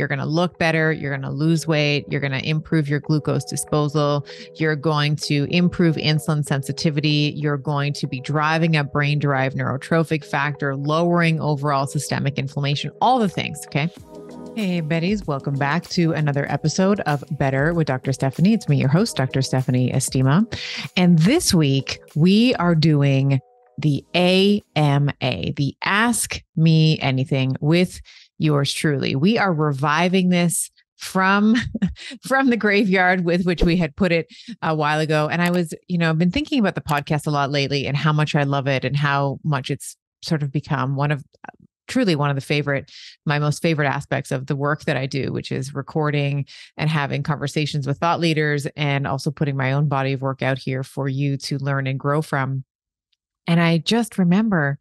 You're going to look better. You're going to lose weight. You're going to improve your glucose disposal. You're going to improve insulin sensitivity. You're going to be driving up brain derived neurotrophic factor, lowering overall systemic inflammation, all the things. Okay. Hey, Betties, welcome back to another episode of Better with Dr. Stephanie. It's me, your host, Dr. Stephanie Estima. And this week, we are doing the AMA, the Ask Me Anything with yours truly. We are reviving this from from the graveyard with which we had put it a while ago and i was you know i've been thinking about the podcast a lot lately and how much i love it and how much it's sort of become one of truly one of the favorite my most favorite aspects of the work that i do which is recording and having conversations with thought leaders and also putting my own body of work out here for you to learn and grow from and I just remember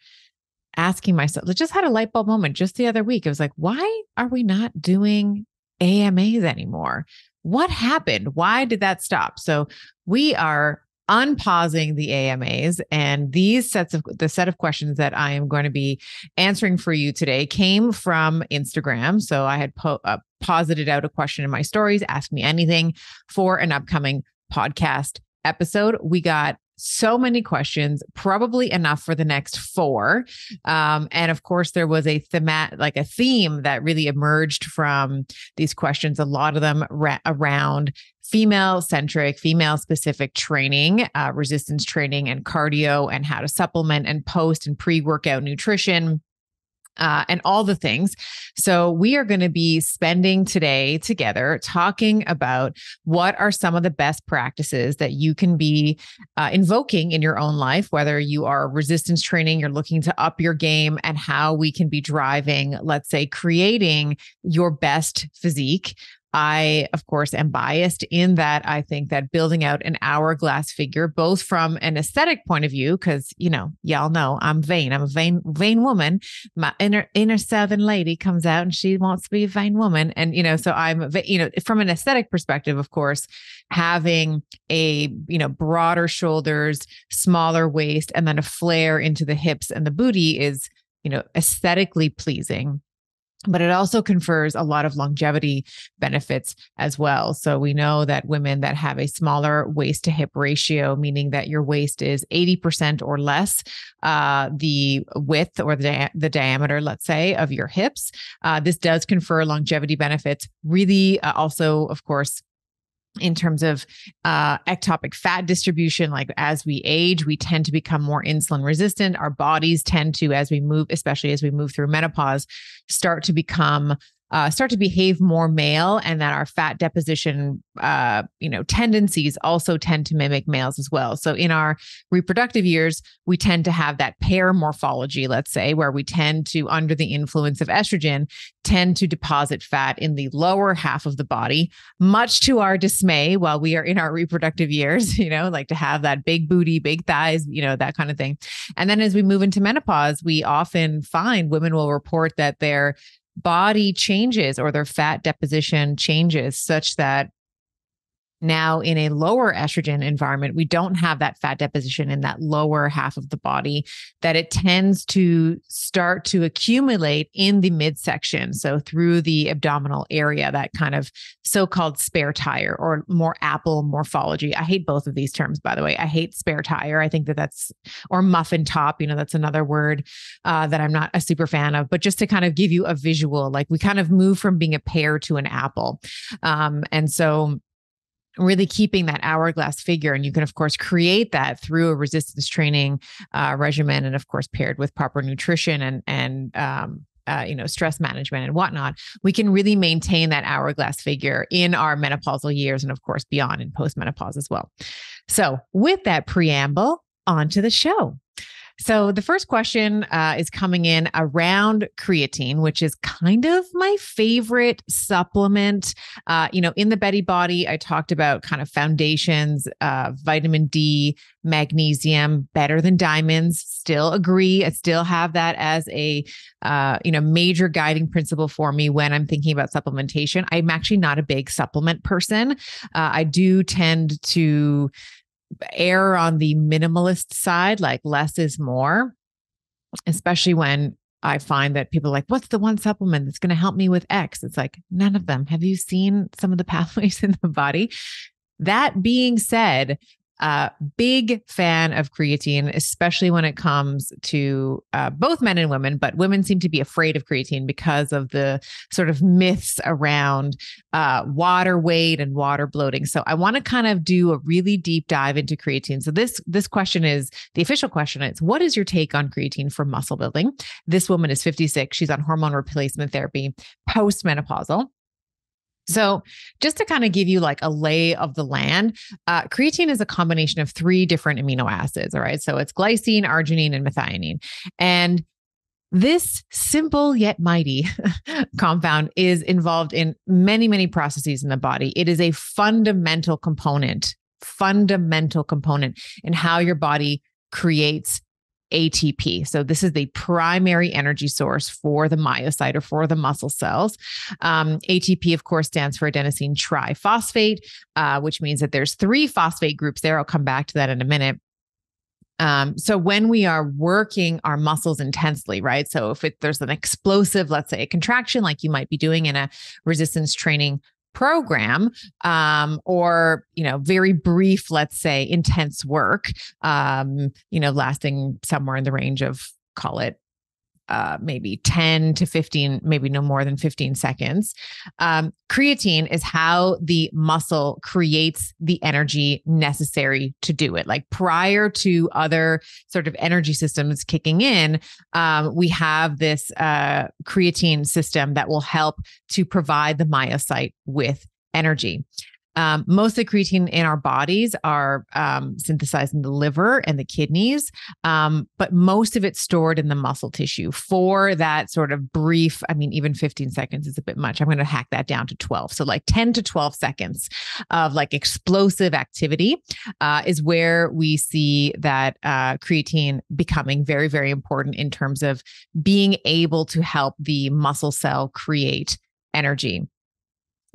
asking myself, I just had a light bulb moment just the other week. It was like, why are we not doing AMAs anymore? What happened? Why did that stop? So we are unpausing the AMAs and these sets of the set of questions that I am going to be answering for you today came from Instagram. So I had po- uh, posited out a question in my stories, ask me anything for an upcoming podcast episode. We got so many questions, probably enough for the next four. Um, and of course, there was a theme, like a theme that really emerged from these questions. A lot of them ra- around female centric, female specific training, uh, resistance training, and cardio, and how to supplement and post and pre workout nutrition uh, and all the things. So, we are going to be spending today together talking about what are some of the best practices that you can be uh, invoking in your own life, whether you are resistance training, you're looking to up your game, and how we can be driving, let's say, creating your best physique I, of course, am biased in that I think that building out an hourglass figure, both from an aesthetic point of view, because you know, y'all know I'm vain. I'm a vain, vain woman. My inner inner southern lady comes out and she wants to be a vain woman. And you know, so I'm you know, from an aesthetic perspective, of course, having a you know broader shoulders, smaller waist, and then a flare into the hips and the booty is, you know, aesthetically pleasing but it also confers a lot of longevity benefits as well. So we know that women that have a smaller waist to hip ratio, meaning that your waist is 80% or less uh, the width or the, di- the diameter, let's say, of your hips, uh, this does confer longevity benefits. Really, uh, also, of course, in terms of uh, ectopic fat distribution like as we age we tend to become more insulin resistant. Our bodies tend to as we move especially as we move through menopause start to become uh, start to behave more male and that our fat deposition uh, you know tendencies also tend to mimic males as well. So in our reproductive years we tend to have that pear morphology let's say where we tend to under the influence of estrogen tend to deposit fat in the lower half of the body much to our dismay while we are in our reproductive years you know like to have that big booty big thighs you know that kind of thing. And then as we move into menopause we often find women will report that they're body changes or their fat deposition changes such that now, in a lower estrogen environment, we don't have that fat deposition in that lower half of the body, that it tends to start to accumulate in the midsection. So, through the abdominal area, that kind of so called spare tire or more apple morphology. I hate both of these terms, by the way. I hate spare tire. I think that that's, or muffin top, you know, that's another word uh, that I'm not a super fan of. But just to kind of give you a visual, like we kind of move from being a pear to an apple. Um, and so, really keeping that hourglass figure. And you can, of course, create that through a resistance training uh, regimen, and of course, paired with proper nutrition and and um, uh, you know stress management and whatnot. We can really maintain that hourglass figure in our menopausal years, and of course, beyond in postmenopause as well. So, with that preamble, on to the show. So the first question uh, is coming in around creatine, which is kind of my favorite supplement. Uh, you know, in the Betty Body, I talked about kind of foundations, uh, vitamin D, magnesium, better than diamonds. Still agree. I still have that as a uh, you know major guiding principle for me when I'm thinking about supplementation. I'm actually not a big supplement person. Uh, I do tend to err on the minimalist side, like less is more, especially when I find that people are like, what's the one supplement that's going to help me with X? It's like, none of them. Have you seen some of the pathways in the body? That being said, uh, big fan of creatine, especially when it comes to uh, both men and women, but women seem to be afraid of creatine because of the sort of myths around uh, water weight and water bloating. So I want to kind of do a really deep dive into creatine. So this this question is the official question is what is your take on creatine for muscle building? This woman is 56. She's on hormone replacement therapy, postmenopausal. So, just to kind of give you like a lay of the land, uh, creatine is a combination of three different amino acids. All right. So, it's glycine, arginine, and methionine. And this simple yet mighty compound is involved in many, many processes in the body. It is a fundamental component, fundamental component in how your body creates ATP. So, this is the primary energy source for the myocyte or for the muscle cells. Um, ATP, of course, stands for adenosine triphosphate, uh, which means that there's three phosphate groups there. I'll come back to that in a minute. Um, so when we are working our muscles intensely, right? So if it, there's an explosive, let's say a contraction, like you might be doing in a resistance training program um, or you know very brief let's say intense work um, you know lasting somewhere in the range of call it uh, maybe 10 to 15, maybe no more than 15 seconds. Um, creatine is how the muscle creates the energy necessary to do it. Like prior to other sort of energy systems kicking in, um, we have this uh, creatine system that will help to provide the myocyte with energy. Um, most of the creatine in our bodies are um, synthesized in the liver and the kidneys, um, but most of it's stored in the muscle tissue for that sort of brief. I mean, even 15 seconds is a bit much. I'm going to hack that down to 12. So, like 10 to 12 seconds of like explosive activity uh, is where we see that uh, creatine becoming very, very important in terms of being able to help the muscle cell create energy.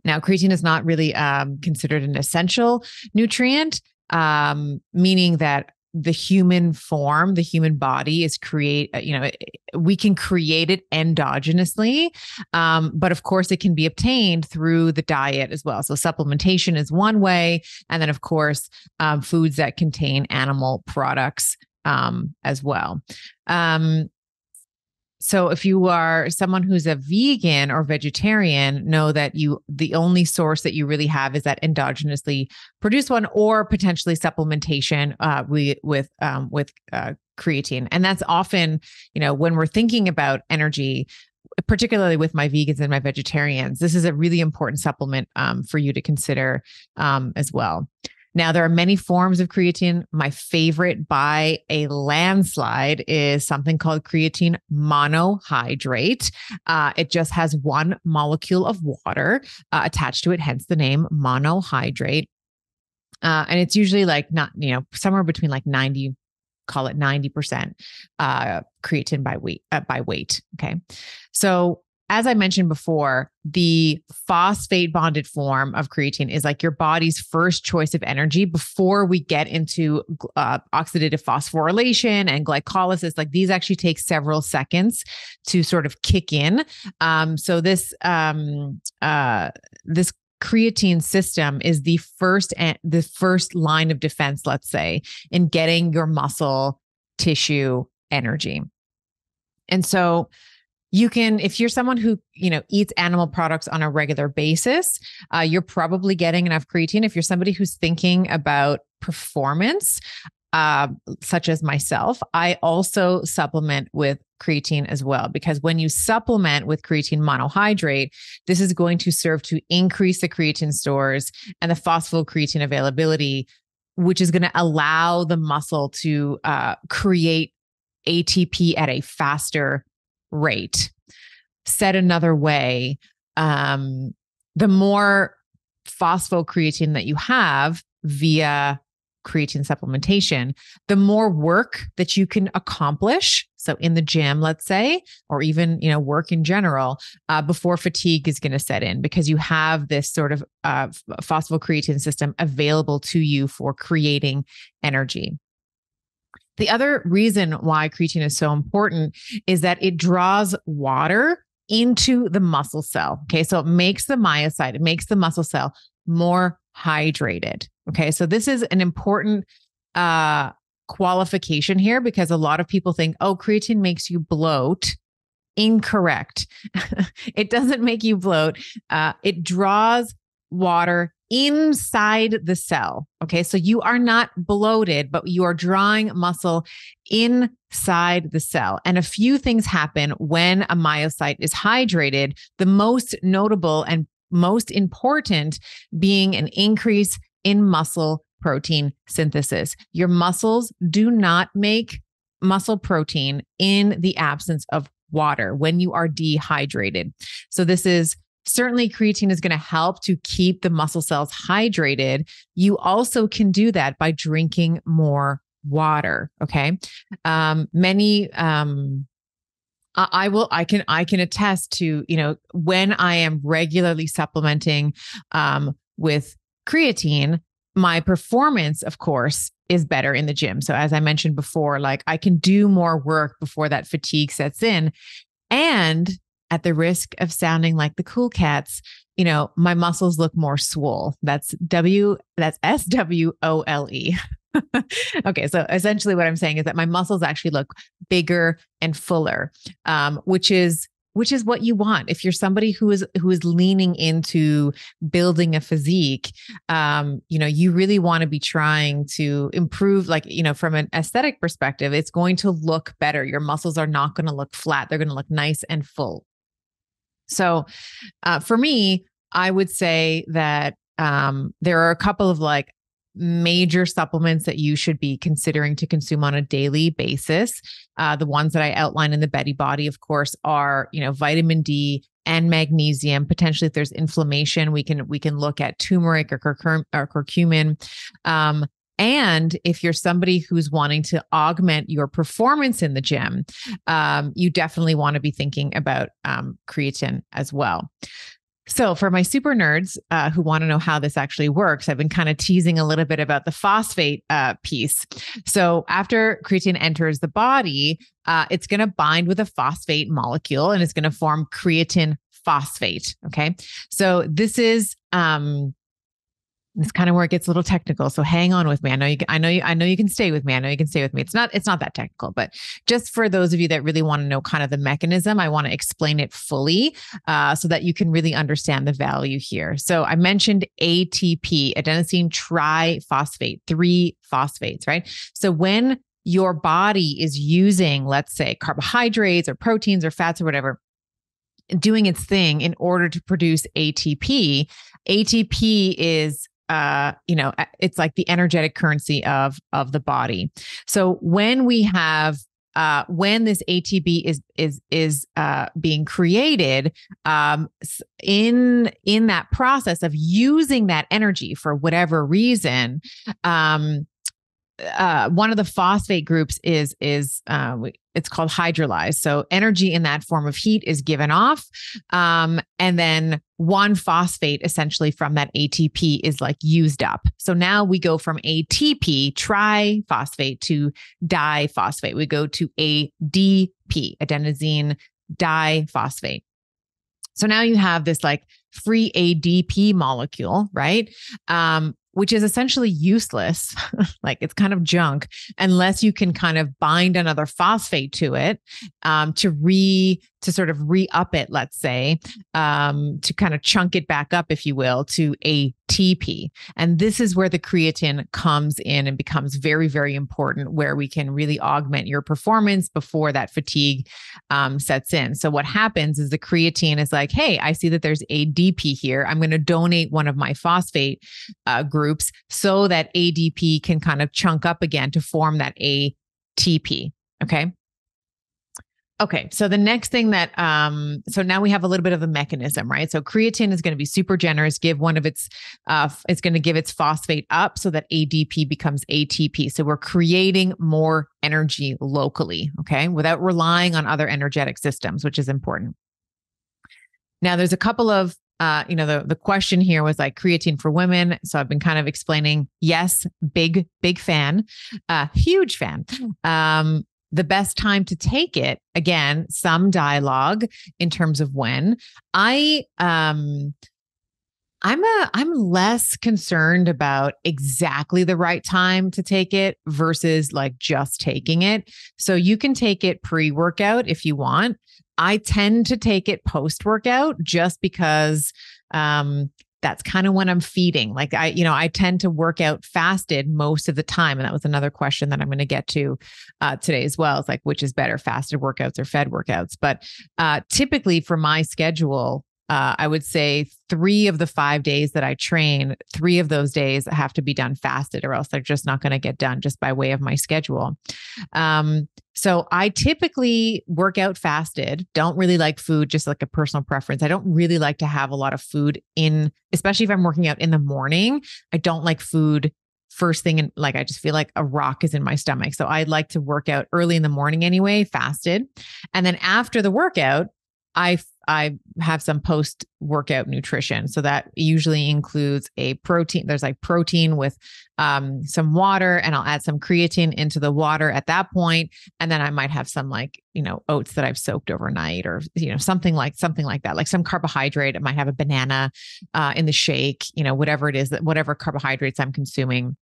Now, creatine is not really um, considered an essential nutrient, um, meaning that the human form, the human body is create, uh, you know, we can create it endogenously. Um, but of course, it can be obtained through the diet as well. So, supplementation is one way. And then, of course, um, foods that contain animal products um, as well. Um, so if you are someone who's a vegan or vegetarian, know that you the only source that you really have is that endogenously produced one, or potentially supplementation uh, we, with um, with uh, creatine. And that's often, you know, when we're thinking about energy, particularly with my vegans and my vegetarians, this is a really important supplement um, for you to consider um, as well. Now, there are many forms of creatine. My favorite by a landslide is something called creatine monohydrate. Uh, it just has one molecule of water uh, attached to it, hence the name monohydrate. Uh, and it's usually like not, you know, somewhere between like 90, call it 90% uh, creatine by weight, uh, by weight. Okay. So as I mentioned before, the phosphate bonded form of creatine is like your body's first choice of energy before we get into uh, oxidative phosphorylation and glycolysis. Like these actually take several seconds to sort of kick in. Um, so this um, uh, this creatine system is the first the first line of defense, let's say, in getting your muscle tissue energy. And so you can if you're someone who you know eats animal products on a regular basis uh, you're probably getting enough creatine. If you're somebody who's thinking about performance uh, such as myself i also supplement with creatine as well because when you supplement with creatine monohydrate this is going to serve to increase the creatine stores and the phosphocreatine availability which is going to allow the muscle to uh, create atp at a faster rate. Said another way, um, the more phosphocreatine that you have via creatine supplementation, the more work that you can accomplish. So in the gym, let's say, or even you know work in general, uh, before fatigue is going to set in, because you have this sort of uh, phosphocreatine system available to you for creating energy. The other reason why creatine is so important is that it draws water into the muscle cell. Okay. So it makes the myocyte, it makes the muscle cell more hydrated. Okay. So this is an important uh, qualification here because a lot of people think, oh, creatine makes you bloat. Incorrect. it doesn't make you bloat. Uh, it draws water inside the cell. Okay. So you are not bloated, but you are drawing muscle inside the cell. And a few things happen when a myocyte is hydrated. The most notable and most important being an increase in muscle protein synthesis. Your muscles do not make muscle protein in the absence of water when you are dehydrated. So, this is certainly creatine is going to help to keep the muscle cells hydrated. You also can do that by drinking more water. Okay. Um, many, um, I will, I can, I can attest to, you know, when I am regularly supplementing um, with creatine, my performance, of course, is better in the gym. So, as I mentioned before, like I can do more work before that fatigue sets in. And at the risk of sounding like the cool cats, you know, my muscles look more swole. That's W, that's S W O L E. okay, so essentially what I'm saying is that my muscles actually look bigger and fuller, um, which is which is what you want if you're somebody who is who is leaning into building a physique um you know you really want to be trying to improve like you know from an aesthetic perspective it's going to look better your muscles are not going to look flat they're going to look nice and full so uh, for me i would say that um there are a couple of like major supplements that you should be considering to consume on a daily basis. Uh, the ones that I outline in the Betty Body, of course, are you know vitamin D and magnesium. Potentially, if there's inflammation, we can we can look at turmeric or, or curcumin. Um, and if you're somebody who's wanting to augment your performance in the gym, um, you definitely want to be thinking about um, creatine as well. So, for my super nerds uh, who want to know how this actually works, I've been kind of teasing a little bit about the phosphate uh, piece. So, after creatine enters the body, uh, it's going to bind with a phosphate molecule and it's going to form creatine phosphate. Okay. So, this is um, this kind of where it gets a little technical. So hang on with me. I know you. I know you. I know you can stay with me. I know you can stay with me. It's not. It's not that technical, but just for those of you that really want to know kind of the mechanism, I want to explain it fully, uh, so that you can really understand the value here. So I mentioned ATP, adenosine triphosphate, three phosphates, right? So when your body is using, let's say, carbohydrates or proteins or fats or whatever, doing its thing in order to produce ATP. ATP is uh you know it's like the energetic currency of of the body so when we have uh, when this ATP is is is uh, being created, um, in in that process of using that energy for whatever reason, um, uh, one of the phosphate groups is is uh, it's called hydrolyzed. So energy in that form of heat is given off, um, and then one phosphate essentially from that ATP is like used up. So now we go from ATP triphosphate to diphosphate. We go to ADP, adenosine diphosphate. So now you have this like free ADP molecule, right? Um, which is essentially useless. like it's kind of junk unless you can kind of bind another phosphate to it um, to re to sort of re up it, let's say, um, to kind of chunk it back up, if you will, to ATP. And this is where the creatine comes in and becomes very, very important, where we can really augment your performance before that fatigue um, sets in. So, what happens is the creatine is like, hey, I see that there's ADP here. I'm going to donate one of my phosphate uh, groups so that ADP can kind of chunk up again to form that ATP. Okay. Okay, so the next thing that um so now we have a little bit of a mechanism, right? So creatine is going to be super generous, give one of its uh it's going to give its phosphate up so that ADP becomes ATP. So we're creating more energy locally, okay? Without relying on other energetic systems, which is important. Now there's a couple of uh, you know, the the question here was like creatine for women. So I've been kind of explaining. Yes, big big fan, uh, huge fan. Um, the best time to take it again some dialogue in terms of when. I um i'm a i'm less concerned about exactly the right time to take it versus like just taking it. So you can take it pre-workout if you want. I tend to take it post-workout just because um that's kind of when I'm feeding. Like I, you know, I tend to work out fasted most of the time. And that was another question that I'm going to get to uh, today as well. It's like, which is better, fasted workouts or fed workouts? But uh, typically for my schedule, uh, I would say three of the five days that I train, three of those days have to be done fasted, or else they're just not going to get done just by way of my schedule. Um, so I typically work out fasted, don't really like food, just like a personal preference. I don't really like to have a lot of food in, especially if I'm working out in the morning. I don't like food first thing and like I just feel like a rock is in my stomach. So I like to work out early in the morning anyway, fasted. And then after the workout, I I have some post workout nutrition. So that usually includes a protein. There's like protein with um, some water, and I'll add some creatine into the water at that point, and then I might have some like you know oats that I've soaked overnight, or you know something like something like that, like some carbohydrate. I might have a banana uh, in the shake. You know whatever it is that whatever carbohydrates I'm consuming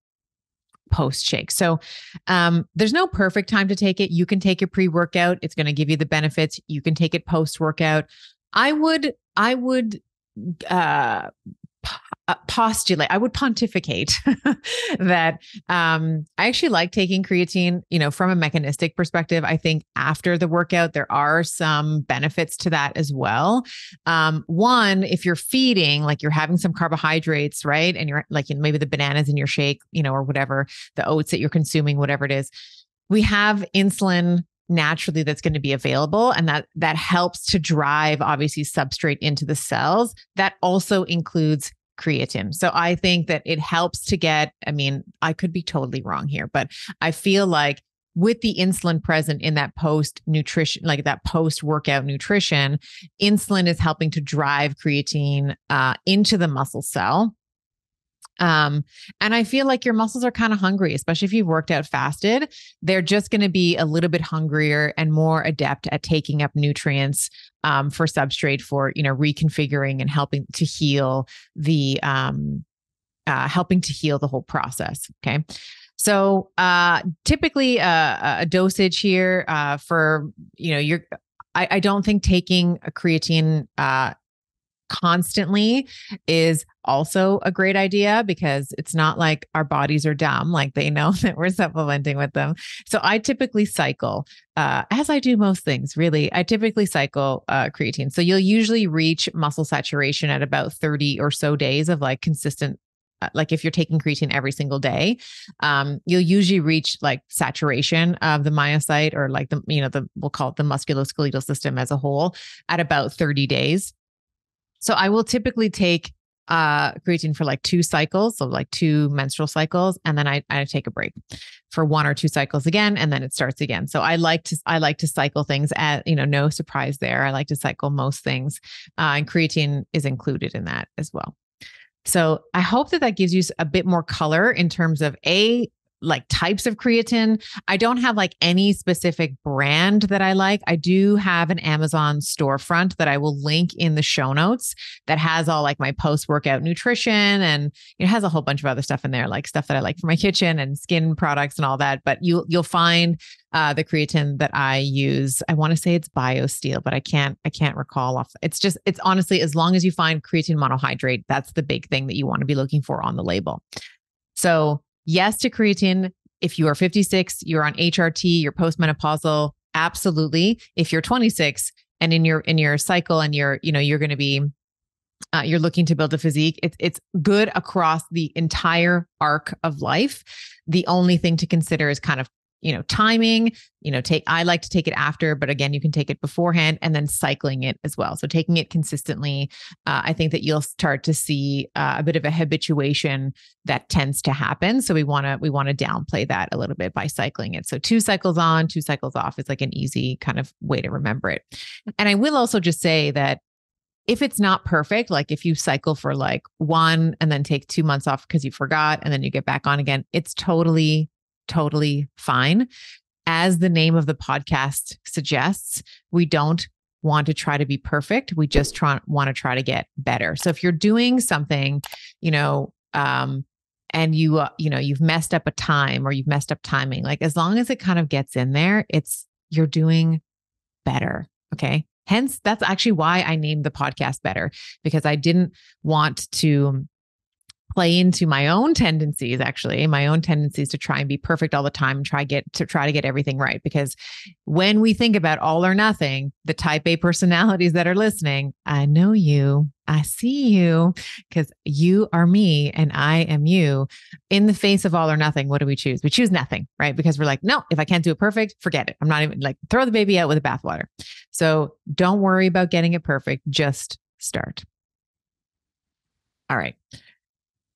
post shake. So um, there's no perfect time to take it. You can take it pre workout. It's going to give you the benefits. You can take it post workout. I would, I would uh, uh, postulate, I would pontificate that um, I actually like taking creatine, you know, from a mechanistic perspective. I think after the workout, there are some benefits to that as well. Um, one, if you're feeding, like you're having some carbohydrates, right? And you're like maybe the bananas in your shake, you know, or whatever, the oats that you're consuming, whatever it is. We have insulin naturally that's going to be available and that that helps to drive obviously substrate into the cells that also includes creatine so i think that it helps to get i mean i could be totally wrong here but i feel like with the insulin present in that post nutrition, like that post workout nutrition, insulin is helping to drive creatine uh, into the muscle cell. Um, and I feel like your muscles are kind of hungry, especially if you've worked out fasted. They're just going to be a little bit hungrier and more adept at taking up nutrients um, for substrate for you know reconfiguring and helping to heal the um, uh, helping to heal the whole process. Okay. So uh, typically uh, a dosage here uh, for you know you're I, I, don't think taking a creatine uh, constantly is also a great idea because it's not like our bodies are dumb like they know that we're supplementing with them. So i typically cycle uh, as i do most things really i typically cycle uh, creatine. So you'll usually reach muscle saturation at about 30 or so days of like consistent uh, like if you're taking creatine every single day um, you'll usually reach like saturation of the myocyte or like the you know the we'll call it the musculoskeletal system as a whole at about 30 days. So I will typically take uh creatine for like two cycles, so like two menstrual cycles, and then I, I take a break for one or two cycles again, and then it starts again. So I like to I like to cycle things at you know no surprise there. I like to cycle most things, uh, and creatine is included in that as well. So I hope that that gives you a bit more color in terms of a like types of creatine. I don't have like any specific brand that I like. I do have an Amazon storefront that I will link in the show notes that has all like my post workout nutrition and it has a whole bunch of other stuff in there, like stuff that I like for my kitchen and skin products and all that. But you you'll find uh, the creatine that I use. I want to say it's BioSteel, but I can't I can't recall off. It's just it's honestly as long as you find creatine monohydrate, that's the big thing that you want to be looking for on the label. So yes to creatine. If you are 56, you're on HRT, you're postmenopausal, absolutely. If you're 26 and in your in your cycle and you're, you know, you're going to be uh, you're looking to build a physique, it's it's good across the entire arc of life. The only thing to consider is kind of you know timing you know take i like to take it after but again you can take it beforehand and then cycling it as well. So taking it consistently uh, i think that you'll start to see uh, a bit of a habituation that tends to happen. So we want to we want to downplay that a little bit by cycling it. So two cycles on two cycles off is like an easy kind of way to remember it. And i will also just say that if it's not perfect, like if you cycle for like one and then take two months off because you forgot and then you get back on again, it's totally, totally fine. As the name of the podcast suggests, we don't want to try to be perfect. We just try, want to try to get better. So if you're doing something, you know, um, and you, uh, you know, you've messed up a time or you've messed up timing, like as long as it kind of gets in there, it's, you're doing better. Okay. Hence, that's actually why I named the podcast better because I didn't want to play into my own tendencies actually my own tendencies to try and be perfect all the time try get to try to get everything right. Because when we think about all or nothing the type a personalities that are listening i know you. I see you. Because you are me and i am you. In the face of all or nothing what do we choose? We choose nothing right? Because we're like no if i can't do it perfect forget it. I'm not even like throw the baby out with the bathwater. So don't worry about getting it perfect just start. All right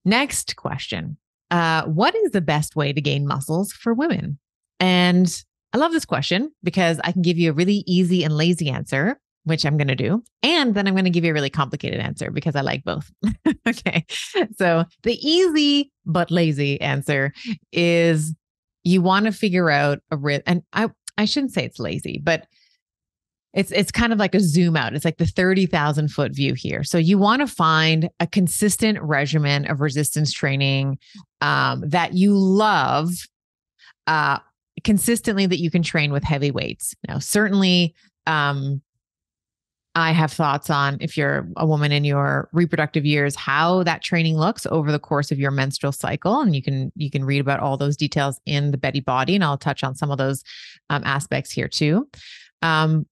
Next question uh, What is the best way to gain muscles for women? And I love this question because I can give you a really easy and lazy answer, which I'm going to do. And then I'm going to give you a really complicated answer because I like both. okay. So the easy but lazy answer is you want to figure out a rhythm. And I, I shouldn't say it's lazy, but it's it's kind of like a zoom out. It's like the 30,000 foot view here. So you want to find a consistent regimen of resistance training um, that you love uh, consistently that you can train with heavy weights. Now, certainly um, I have thoughts on if you're a woman in your reproductive years, how that training looks over the course of your menstrual cycle, and you can you can read about all those details in the Betty Body, and I'll touch on some of those um, aspects here too. Um,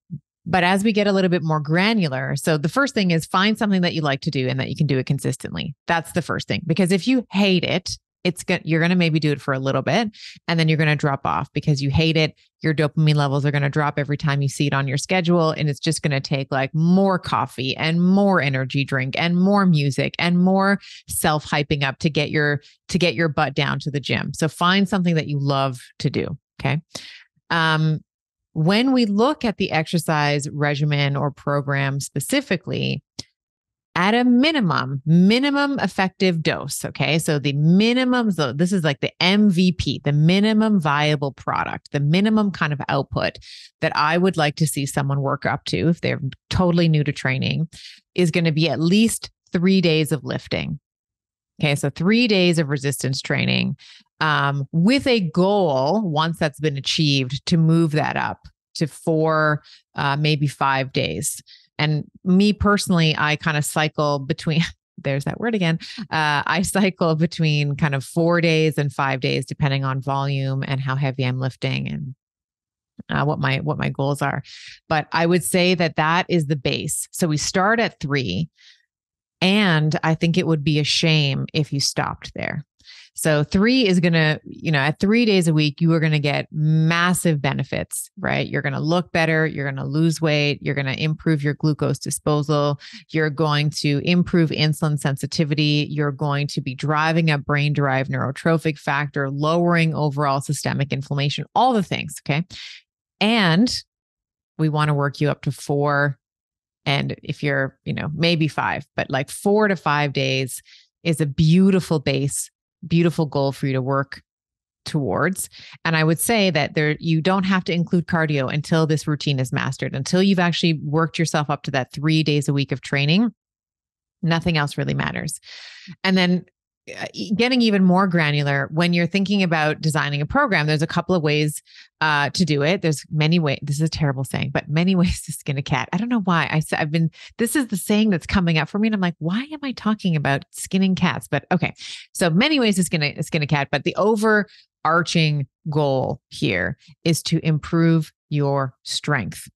but as we get a little bit more granular, so the first thing is find something that you like to do and that you can do it consistently. That's the first thing. Because if you hate it, it's good you're going to maybe do it for a little bit and then you're going to drop off because you hate it your dopamine levels are going to drop every time you see it on your schedule and it's just going to take like more coffee and more energy drink and more music and more self hyping up to get your to get your butt down to the gym so find something that you love to do okay um when we look at the exercise regimen or program specifically, at a minimum, minimum effective dose. Okay. So the minimum, so this is like the MVP, the minimum viable product, the minimum kind of output that I would like to see someone work up to if they're totally new to training is going to be at least three days of lifting. Okay. So three days of resistance training um, with a goal, once that's been achieved, to move that up to four, uh, maybe five days. And me personally, I kind of cycle between. There's that word again. Uh, I cycle between kind of four days and five days, depending on volume and how heavy I'm lifting and uh, what my what my goals are. But I would say that that is the base. So we start at three, and I think it would be a shame if you stopped there. So three is going to, you know, at three days a week, you are going to get massive benefits, right? You're going to look better. You're going to lose weight. You're going to improve your glucose disposal. You're going to improve insulin sensitivity. You're going to be driving up brain derived neurotrophic factor, lowering overall systemic inflammation, all the things. Okay. And we want to work you up to four. And if you're, you know, maybe five, but like four to five days is a beautiful base beautiful goal for you to work towards. And i would say that there you don't have to include cardio until this routine is mastered. Until you've actually worked yourself up to that 3 days a week of training nothing else really matters. And then getting even more granular when you're thinking about designing a program there's a couple of ways uh, to do it. There's many ways this is a terrible saying but many ways to skin a cat. I don't know why. I said i've been this is the saying that's coming up for me and i'm like why am i talking about skinning cats? But okay. So many ways to skin a, skin a cat but the overarching goal here is to improve your strength.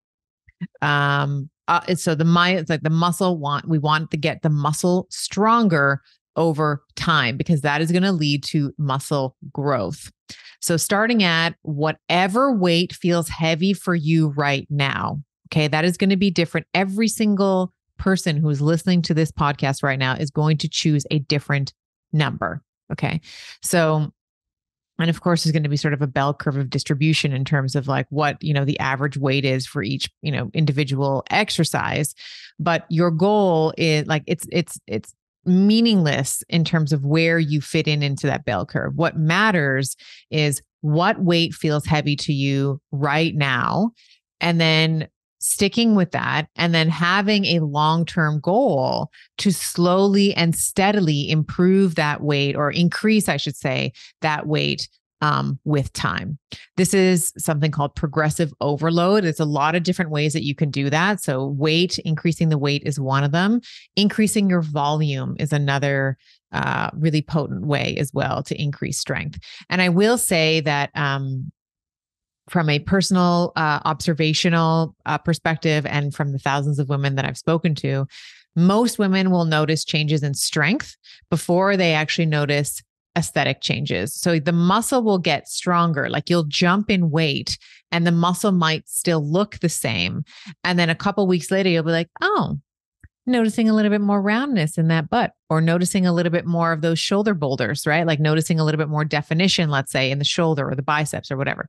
Um uh, so the my it's like the muscle want we want to get the muscle stronger over time because that is going to lead to muscle growth. So, starting at whatever weight feels heavy for you right now, okay, that is going to be different. Every single person who is listening to this podcast right now is going to choose a different number. Okay. So, and of course there's going to be sort of a bell curve of distribution in terms of like what you know the average weight is for each you know individual exercise but your goal is like it's it's it's meaningless in terms of where you fit in into that bell curve. What matters is what weight feels heavy to you right now and then sticking with that and then having a long term goal to slowly and steadily improve that weight or increase, I should say, that weight um, with time. This is something called progressive overload. There's a lot of different ways that you can do that. So, weight, increasing the weight is one of them. Increasing your volume is another uh, really potent way as well to increase strength. And I will say that um, from a personal uh, observational uh, perspective and from the thousands of women that I've spoken to, most women will notice changes in strength before they actually notice aesthetic changes. So the muscle will get stronger, like you'll jump in weight and the muscle might still look the same. And then a couple weeks later, you'll be like, oh, noticing a little bit more roundness in that butt or noticing a little bit more of those shoulder boulders, right? Like noticing a little bit more definition, let's say, in the shoulder or the biceps or whatever.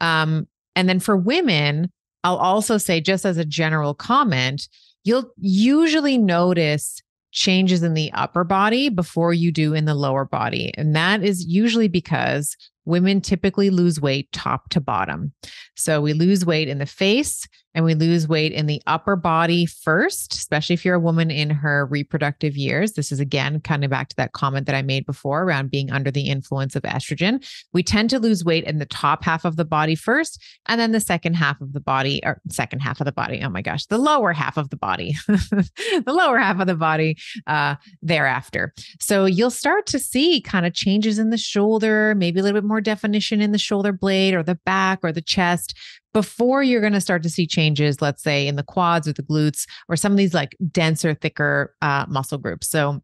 Um, and then for women, I'll also say, just as a general comment, you'll usually notice changes in the upper body before you do in the lower body. And that is usually because women typically lose weight top to bottom. So we lose weight in the face and we lose weight in the upper body first, especially if you're a woman in her reproductive years. This is again kind of back to that comment that I made before around being under the influence of estrogen. We tend to lose weight in the top half of the body first, and then the second half of the body, or second half of the body. Oh my gosh, the lower half of the body, the lower half of the body uh, thereafter. So you'll start to see kind of changes in the shoulder, maybe a little bit more definition in the shoulder blade or the back or the chest before you're going to start to see changes, let's say in the quads or the glutes or some of these like denser, thicker uh, muscle groups. So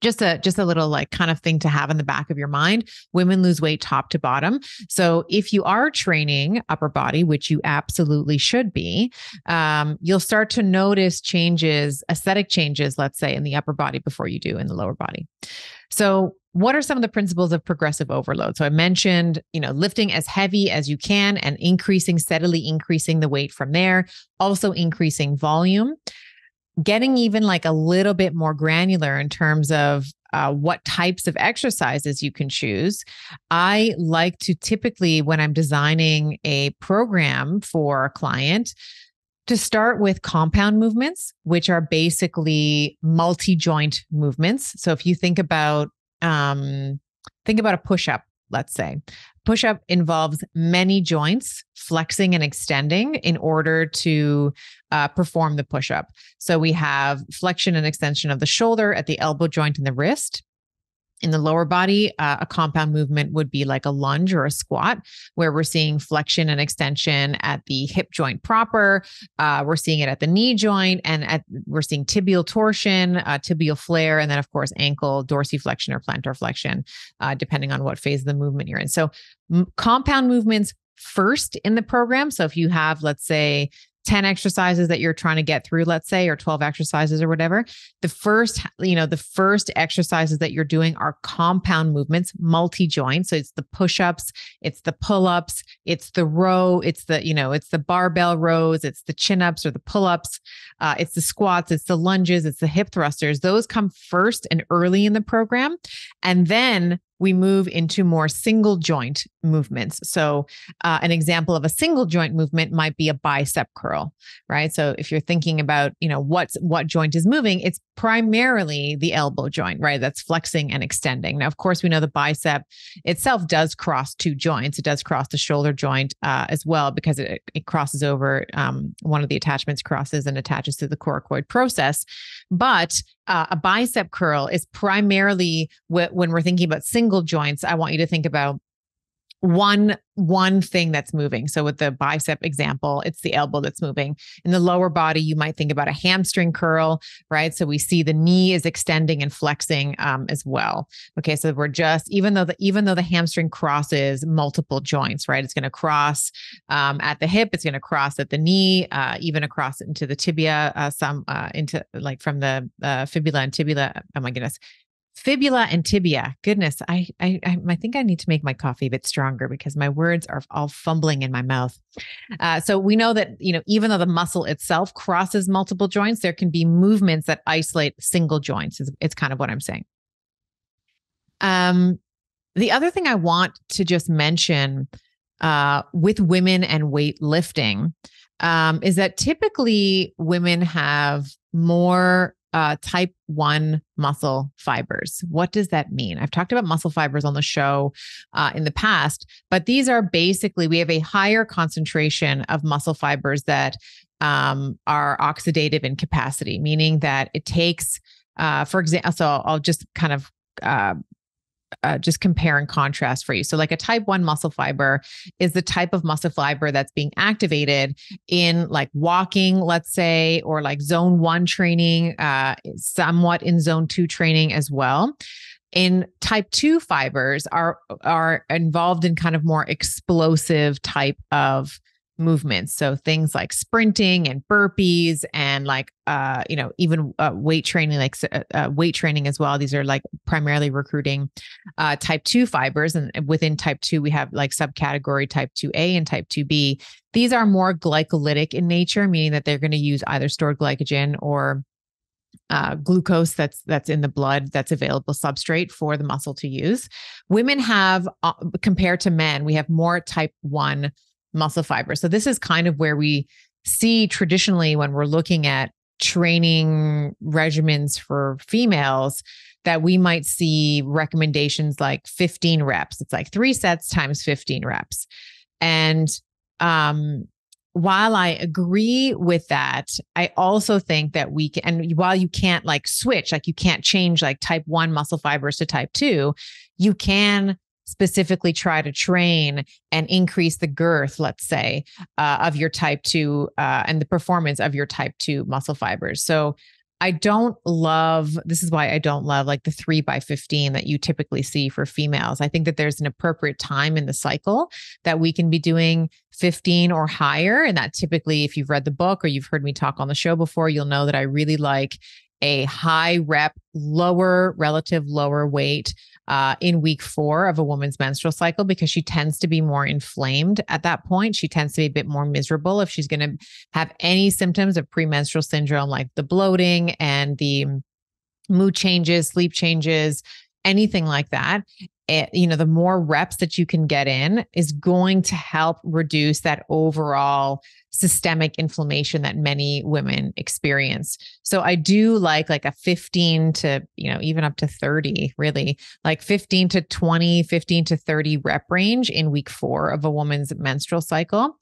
just a just a little like kind of thing to have in the back of your mind. Women lose weight top to bottom. So if you are training upper body which you absolutely should be um, you'll start to notice changes aesthetic changes let's say in the upper body before you do in the lower body. So what are some of the principles of progressive overload so i mentioned you know lifting as heavy as you can and increasing steadily increasing the weight from there also increasing volume getting even like a little bit more granular in terms of uh, what types of exercises you can choose. I like to typically, when I'm designing a program for a client, to start with compound movements, which are basically multi joint movements. So if you think about, um, think about a push up, let's say. Push up involves many joints flexing and extending in order to uh, perform the push up. So we have flexion and extension of the shoulder at the elbow joint and the wrist in the lower body, uh, a compound movement would be like a lunge or a squat, where we're seeing flexion and extension at the hip joint proper. Uh, we're seeing it at the knee joint, and at, we're seeing tibial torsion, uh, tibial flare, and then of course ankle dorsiflexion or plantar flexion, uh, depending on what phase of the movement you're in. So, m- compound movements first in the program. So if you have, let's say, 10 exercises that you're trying to get through let's say or 12 exercises or whatever the first you know the first exercises that you're doing are compound movements multi joint so it's the push-ups it's the pull-ups it's the row it's the you know it's the barbell rows it's the chin-ups or the pull-ups uh, it's the squats it's the lunges it's the hip thrusters. Those come first and early in the program. And then we move into more single joint movements. So, uh, an example of a single joint movement might be a bicep curl, right? So, if you're thinking about, you know, what's what joint is moving, it's primarily the elbow joint, right? That's flexing and extending. Now, of course, we know the bicep itself does cross two joints. It does cross the shoulder joint uh, as well because it, it crosses over um, one of the attachments crosses and attaches to the coracoid process. But uh, a bicep curl is primarily wh- when we're thinking about single joints. I want you to think about one one thing that's moving. So with the bicep example, it's the elbow that's moving. In the lower body, you might think about a hamstring curl, right? So we see the knee is extending and flexing um, as well. Okay, so we're just even though the even though the hamstring crosses multiple joints, right? It's going to cross um, at the hip, it's going to cross at the knee, uh, even across into the tibia, uh, some uh, into like from the uh, fibula and tibula. Oh my goodness, fibula and tibia. Goodness, I, I I think I need to make my coffee a bit stronger because my words are all fumbling in my mouth. Uh, so we know that you know even though the muscle itself crosses multiple joints, there can be movements that isolate single joints. It's, it's kind of what I'm saying. Um, the other thing I want to just mention uh, with women and weightlifting um, is that typically women have more uh, type 1 muscle fibers. What does that mean? I've talked about muscle fibers on the show uh, in the past, but these are basically, we have a higher concentration of muscle fibers that um, are oxidative in capacity, meaning that it takes, uh, for example, so I'll just kind of uh, uh, just compare and contrast for you. So, like a type 1 muscle fiber is the type of muscle fiber that's being activated in like walking, let's say, or like zone one training, uh, somewhat in zone two training as well. In type 2 fibers are are involved in kind of more explosive type of movements. So things like sprinting and burpees and like uh you know even uh, weight training like uh, uh, weight training as well. These are like primarily recruiting uh type 2 fibers and within type 2 we have like subcategory type 2A and type 2B. These are more glycolytic in nature meaning that they're going to use either stored glycogen or uh, glucose that's that's in the blood that's available substrate for the muscle to use. Women have uh, compared to men, we have more type 1 muscle fiber. So this is kind of where we see traditionally when we're looking at training regimens for females that we might see recommendations like 15 reps. It's like 3 sets times 15 reps. And um while I agree with that, I also think that we can, and while you can't like switch, like you can't change like type one muscle fibers to type two, you can specifically try to train and increase the girth, let's say, uh, of your type 2 uh, and the performance of your type 2 muscle fibers. So I don't love this is why I don't love like the 3 by 15 that you typically see for females. I think that there's an appropriate time in the cycle that we can be doing 15 or higher and that typically if you've read the book or you've heard me talk on the show before, you'll know that I really like a high rep, lower relative lower weight uh, in week four of a woman's menstrual cycle because she tends to be more inflamed at that point. She tends to be a bit more miserable if she's going to have any symptoms of premenstrual syndrome, like the bloating and the mood changes, sleep changes, anything like that it, you know, the more reps that you can get in is going to help reduce that overall systemic inflammation that many women experience. So I do like like a 15 to, you know, even up to 30, really, like 15 to 20, 15 to 30 rep range in week 4 of a woman's menstrual cycle.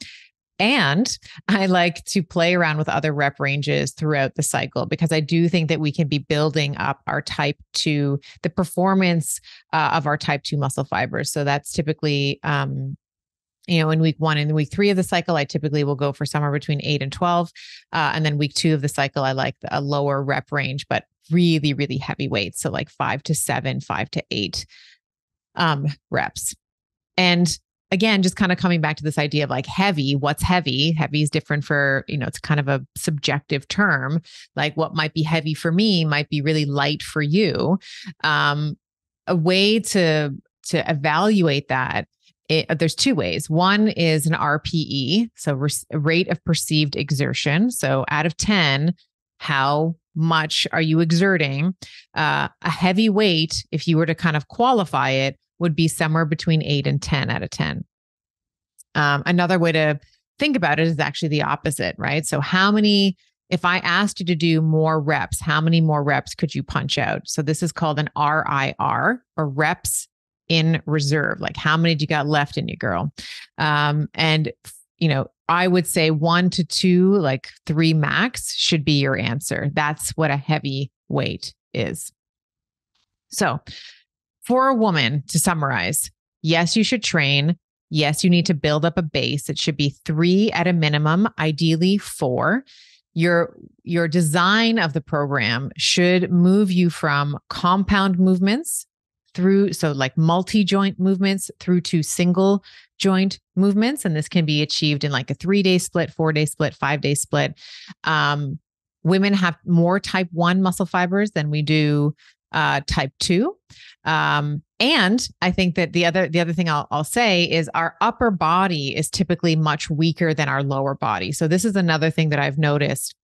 And I like to play around with other rep ranges throughout the cycle because I do think that we can be building up our type 2, the performance uh, of our type 2 muscle fibers. So that's typically, um, you know, in week one and week three of the cycle, I typically will go for somewhere between eight and 12. Uh, and then week two of the cycle, I like a lower rep range, but really, really heavy weights. So like five to seven, five to eight um, reps. And again, just kind of coming back to this idea of like heavy, what's heavy? Heavy is different for, you know, it's kind of a subjective term. Like what might be heavy for me might be really light for you. Um, a way to to evaluate that it, there's two ways. One is an RPE, so rate of perceived exertion. So out of 10, how much are you exerting? Uh, a heavy weight, if you were to kind of qualify it, would be somewhere between eight and 10 out of 10. Um, another way to think about it is actually the opposite, right? So, how many, if I asked you to do more reps, how many more reps could you punch out? So, this is called an RIR or reps in reserve. Like, how many do you got left in you, girl? Um, and, you know, I would say one to two, like three max should be your answer. That's what a heavy weight is. So, for a woman, to summarize, yes, you should train. Yes, you need to build up a base. It should be three at a minimum, ideally four. Your your design of the program should move you from compound movements through so like multi-joint movements through to single joint movements and this can be achieved in like a 3-day split, 4-day split, 5-day split. Um, women have more type 1 muscle fibers than we do uh, type two. Um, and I think that the other the other thing I'll, I'll say is our upper body is typically much weaker than our lower body. So this is another thing that I've noticed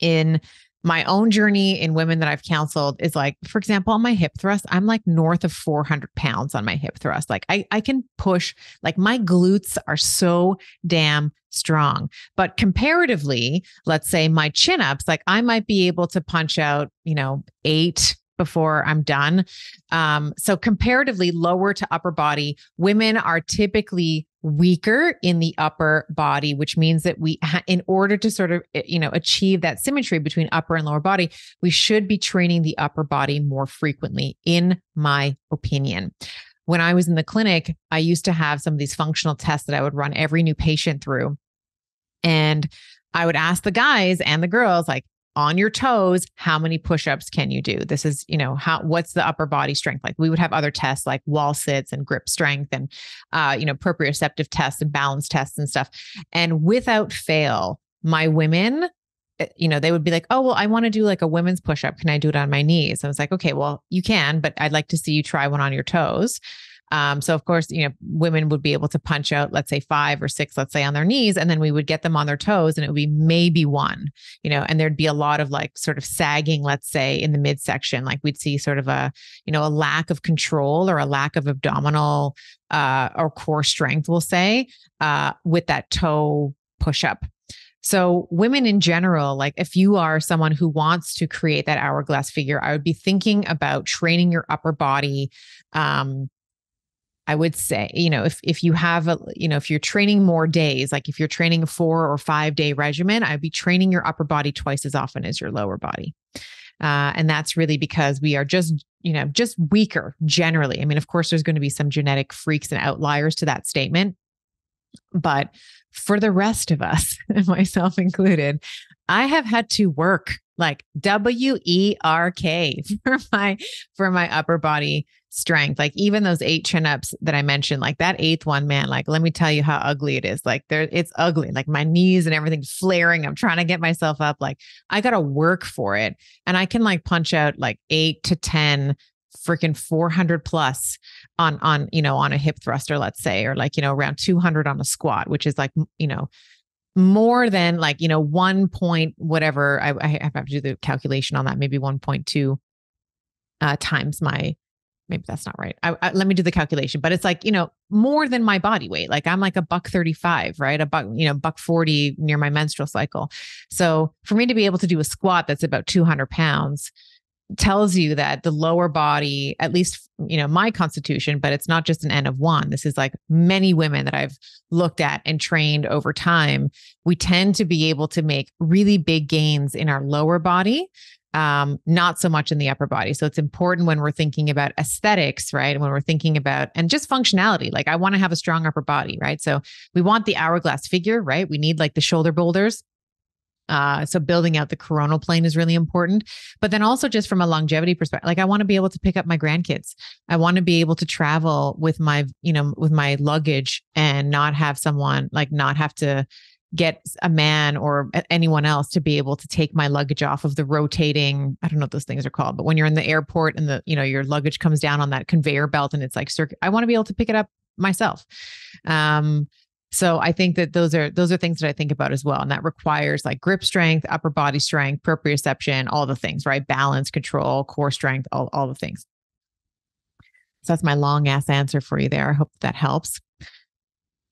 in my own journey in women that I've counseled is like, for example, on my hip thrust, I'm like north of 400 pounds on my hip thrust. Like I, I can push, like my glutes are so damn strong. But comparatively, let's say my chin ups, like I might be able to punch out, you know, eight before I'm done. Um, so comparatively lower to upper body, women are typically weaker in the upper body, which means that we, in order to sort of, eh, you know, achieve that symmetry between upper and lower body, we should be training the upper body more frequently, in my opinion. When I was in the clinic, I used to have some of these functional tests that I would run every new patient through. And I would ask the guys and the girls, like, on your toes how many push-ups can you do? This is you know how what's the upper body strength like? We would have other tests like wall sits and grip strength and uh, you know proprioceptive tests and balance tests and stuff. And without fail my women eh, you know they would be like oh well i want to do like a women's push-up. Can i do it on my knees? I was like okay well you can but i'd like to see you try one on your toes um, so of course, you know, women would be able to punch out, let's say five or six, let's say on their knees, and then we would get them on their toes and it would be maybe one, you know, and there'd be a lot of like sort of sagging, let's say in the midsection, like we'd see sort of a, you know, a lack of control or a lack of abdominal uh, or core strength, we'll say, uh, with that toe push up. So, women in general, like if you are someone who wants to create that hourglass figure, I would be thinking about training your upper body um, I would say, you know, if if you have a, you know, if you're training more days, like if you're training a four or five day regimen, I'd be training your upper body twice as often as your lower body. Uh, and that's really because we are just, you know, just weaker generally. I mean, of course, there's going to be some genetic freaks and outliers to that statement. But for the rest of us, myself included, I have had to work like W E R K for my for my upper body strength. Like even those eight chin ups that I mentioned, like that eighth one, man, like let me tell you how ugly it is. Like there, it's ugly. Like my knees and everything flaring. I'm trying to get myself up. Like I got to work for it. And I can like punch out like eight to 10 freaking 400 plus on on you know on a hip thruster let's say or like you know around 200 on a squat which is like you know more than like you know one point whatever I, I have to do the calculation on that maybe 1.2 uh, times my maybe that's not right. I, I, let me do the calculation, but it's like, you know, more than my body weight. Like I'm like a buck 35, right? A buck, you know, buck 40 near my menstrual cycle. So for me to be able to do a squat that's about 200 pounds tells you that the lower body, at least, you know, my constitution, but it's not just an N of one. This is like many women that I've looked at and trained over time. We tend to be able to make really big gains in our lower body um, not so much in the upper body. So it's important when we're thinking about aesthetics, right? When we're thinking about and just functionality. Like I want to have a strong upper body, right? So we want the hourglass figure, right? We need like the shoulder boulders. Uh, so building out the coronal plane is really important. But then also just from a longevity perspective, like I want to be able to pick up my grandkids. I want to be able to travel with my, you know, with my luggage and not have someone like not have to get a man or anyone else to be able to take my luggage off of the rotating i don't know what those things are called but when you're in the airport and the you know your luggage comes down on that conveyor belt and it's like circuit i want to be able to pick it up myself um so i think that those are those are things that i think about as well and that requires like grip strength upper body strength proprioception all the things right? Balance control core strength all, all the things. So that's my long ass answer for you there. I hope that helps.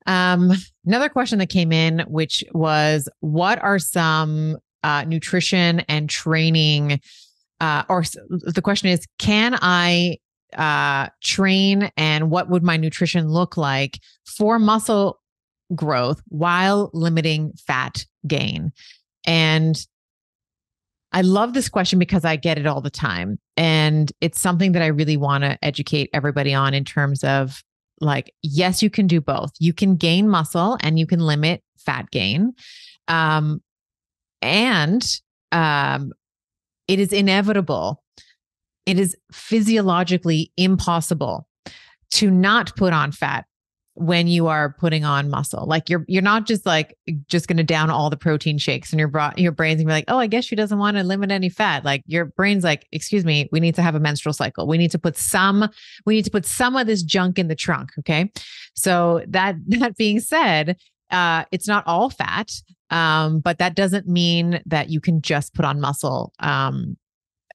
Um, another question that came in, which was what are some uh, nutrition and training, uh, or the question is, can I uh, train and what would my nutrition look like for muscle growth while limiting fat gain? And I love this question because I get it all the time. And it's something that I really want to educate everybody on in terms of like, yes, you can do both. You can gain muscle and you can limit fat gain. Um, and um, it is inevitable, it is physiologically impossible to not put on fat when you are putting on muscle. Like you're you're not just like just going to down all the protein shakes and your bra- your brain's going to be like, "Oh, I guess she doesn't want to limit any fat." Like your brain's like, "Excuse me, we need to have a menstrual cycle. We need to put some we need to put some of this junk in the trunk, okay?" So that that being said, uh it's not all fat. Um but that doesn't mean that you can just put on muscle um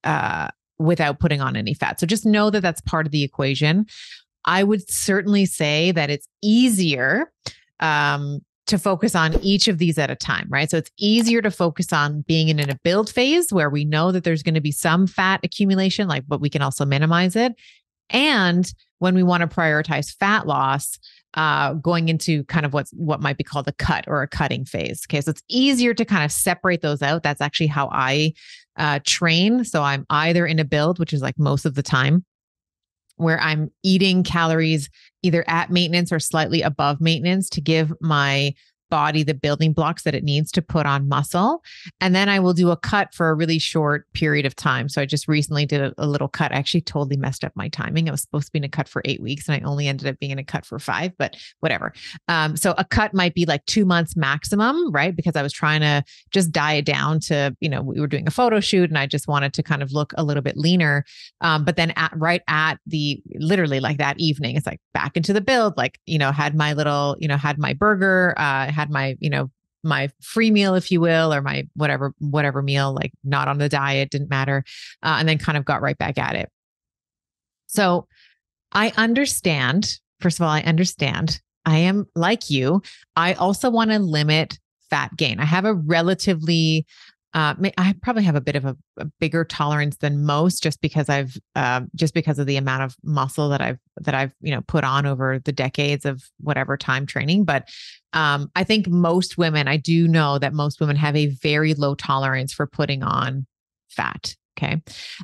uh without putting on any fat. So just know that that's part of the equation. I would certainly say that it's easier um, to focus on each of these at a time, right? So it's easier to focus on being in a build phase where we know that there's going to be some fat accumulation, like, but we can also minimize it. And when we want to prioritize fat loss, uh, going into kind of what's what might be called a cut or a cutting phase. Okay, so it's easier to kind of separate those out. That's actually how I uh, train. So I'm either in a build, which is like most of the time, where I'm eating calories either at maintenance or slightly above maintenance to give my body the building blocks that it needs to put on muscle. And then I will do a cut for a really short period of time. So I just recently did a, a, little cut. I actually totally messed up my timing. I was supposed to be in a cut for eight weeks and I only ended up being in a cut for five, but whatever. Um, so a cut might be like two months maximum, right? Because I was trying to just diet down to, you know, we were doing a photo shoot and I just wanted to kind of look a little bit leaner. Um, but then at right at the literally like that evening, it's like back into the build, like, you know, had my little, you know, had my burger, uh, had my, you know, my free meal, if you will, or my whatever, whatever meal, like not on the diet, didn't matter. Uh, and then kind of got right back at it. So I understand, first of all, I understand. I am like you. I also want to limit fat gain. I have a relatively uh, I probably have a bit of a, a, bigger tolerance than most, just because I've uh, just because of the amount of muscle that I've that I've you know put on over the decades of whatever time training. But um, I think most women, I do know that most women have a very low tolerance for putting on fat. Okay,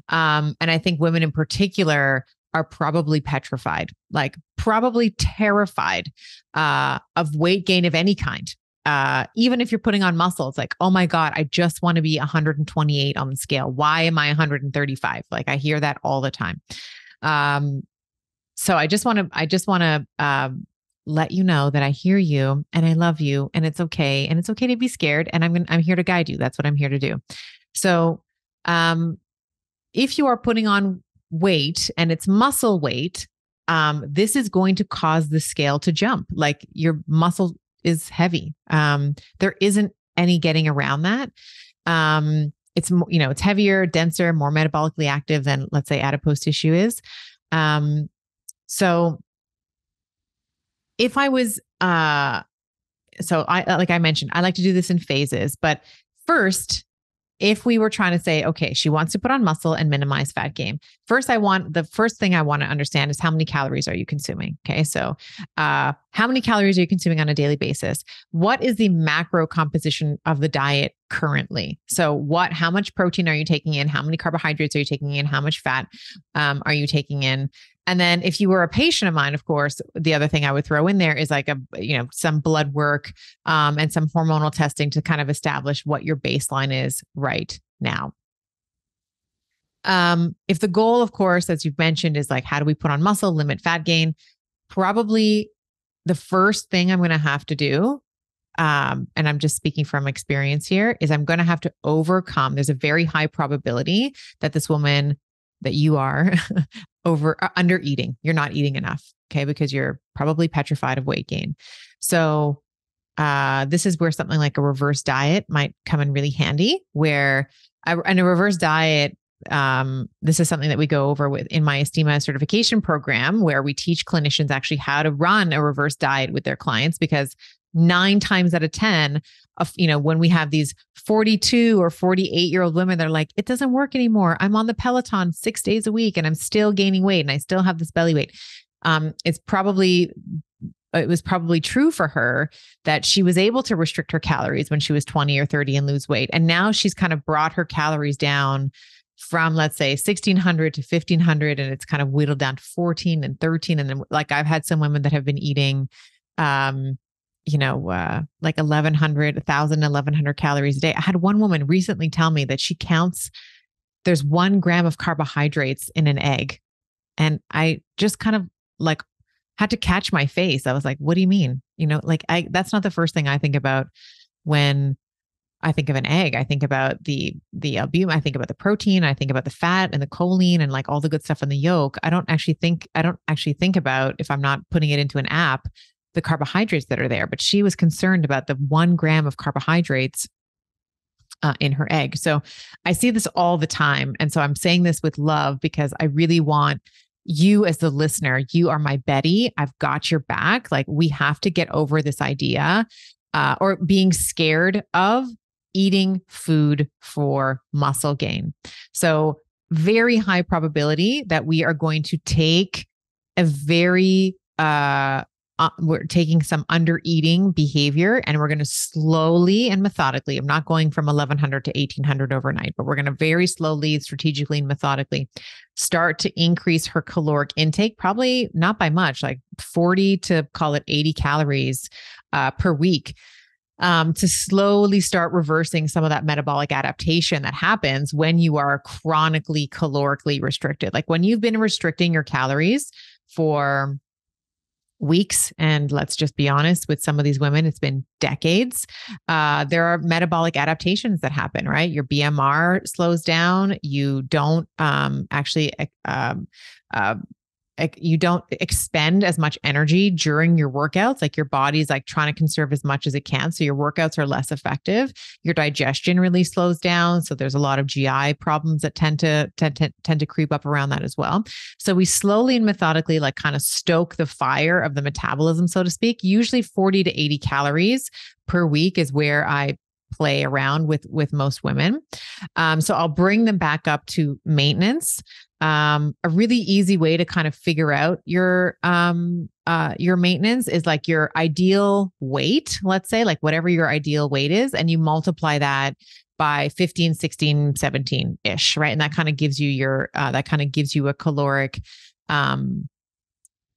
um, and I think women in particular are probably petrified, like probably terrified uh, of weight gain of any kind uh, even if you're putting on muscle, it's like, oh my God, I just want to be 128 on the scale. Why am I 135? Like I hear that all the time. Um, so I just want to, I just want to um, let you know that I hear you and I love you and it's okay. And it's okay to be scared. And I'm going I'm here to guide you. That's what I'm here to do. So um, if you are putting on weight and it's muscle weight, um, this is going to cause the scale to jump. Like your muscle is heavy. Um, there isn't any getting around that. Um, it's you know it's heavier, denser, more metabolically active than let's say adipose tissue is. Um, so if I was uh, so I like I mentioned, I like to do this in phases, but first if we were trying to say, okay, she wants to put on muscle and minimize fat gain. First, I want the first thing I want to understand is how many calories are you consuming? Okay. So, uh, how many calories are you consuming on a daily basis? What is the macro composition of the diet currently? So, what, how much protein are you taking in? How many carbohydrates are you taking in? How much fat um, are you taking in? And then if you were a patient of mine, of course, the other thing I would throw in there is like a, you know, some blood work um, and some hormonal testing to kind of establish what your baseline is right now. Um, if the goal, of course, as you've mentioned, is like, how do we put on muscle, limit fat gain? Probably the first thing I'm going to have to do, um, and I'm just speaking from experience here, is I'm going to have to overcome. There's a very high probability that this woman that you are over uh, under eating. You're not eating enough, okay? Because you're probably petrified of weight gain. So uh, this is where something like a reverse diet might come in really handy. Where I, in a reverse diet, um, this is something that we go over with in my Estima certification program, where we teach clinicians actually how to run a reverse diet with their clients because nine times out of 10 of, you know, when we have these 42 or 48 year old women, they're like, it doesn't work anymore. I'm on the Peloton six days a week and I'm still gaining weight and I still have this belly weight. Um, it's probably it was probably true for her that she was able to restrict her calories when she was 20 or 30 and lose weight. And now she's kind of brought her calories down from let's say 1600 to 1500 and it's kind of whittled down to 14 and 13 and then like I've had some women that have been eating um you know, uh, like 1100, 1000, 1100 calories a day. I had one woman recently tell me that she counts, there's one gram of carbohydrates in an egg. And I just kind of like had to catch my face. I was like, what do you mean? You know, like I that's not the first thing I think about when I think of an egg. I think about the the albumin. I think about the protein. I think about the fat and the choline and like all the good stuff in the yolk. I don't actually think I don't actually think about if I'm not putting it into an app the carbohydrates that are there. But she was concerned about the one gram of carbohydrates uh, in her egg. So I see this all the time, and so I'm saying this with love because I really want you as the listener, you are my Betty. I've got your back. Like we have to get over this idea uh, or being scared of eating food for muscle gain. So, very high probability that we are going to take a very uh, uh, we're taking some under eating behavior and we're going to slowly and methodically i'm not going from 1100 to 1800 overnight but we're going to very slowly strategically and methodically start to increase her caloric intake probably not by much like 40 to call it 80 calories uh, per week um, to slowly start reversing some of that metabolic adaptation that happens when you are chronically calorically restricted. Like when you've been restricting your calories for weeks and let's just be honest with some of these women it's been decades. Uh, there are metabolic adaptations that happen right? Your bmr slows down. You don't um, actually um, uh, you don't expend as much energy during your workouts like your body's like trying to conserve as much as it can so your workouts are less effective. Your digestion really slows down so there's a lot of gi problems that tend to tend to, tend to creep up around that as well. So we slowly and methodically like kind of stoke the fire of the metabolism so to speak. Usually 40 to 80 calories per week is where i play around with with most women. Um, so i'll bring them back up to maintenance. Um, a really easy way to kind of figure out your um, uh, your maintenance is like your ideal weight let's say like whatever your ideal weight is and you multiply that by 15 16 17 ish right? And that kind of gives you your uh, that kind of gives you a caloric um,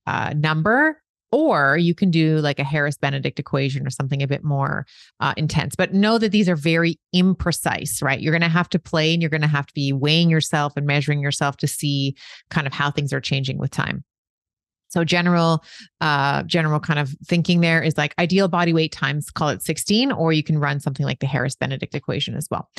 uh, number or you can do like a Harris Benedict equation or something a bit more uh, intense. But know that these are very imprecise, right? You're going to have to play and you're going to have to be weighing yourself and measuring yourself to see kind of how things are changing with time. So general, uh, general kind of thinking there is like ideal body weight times call it 16, or you can run something like the Harris Benedict equation as well.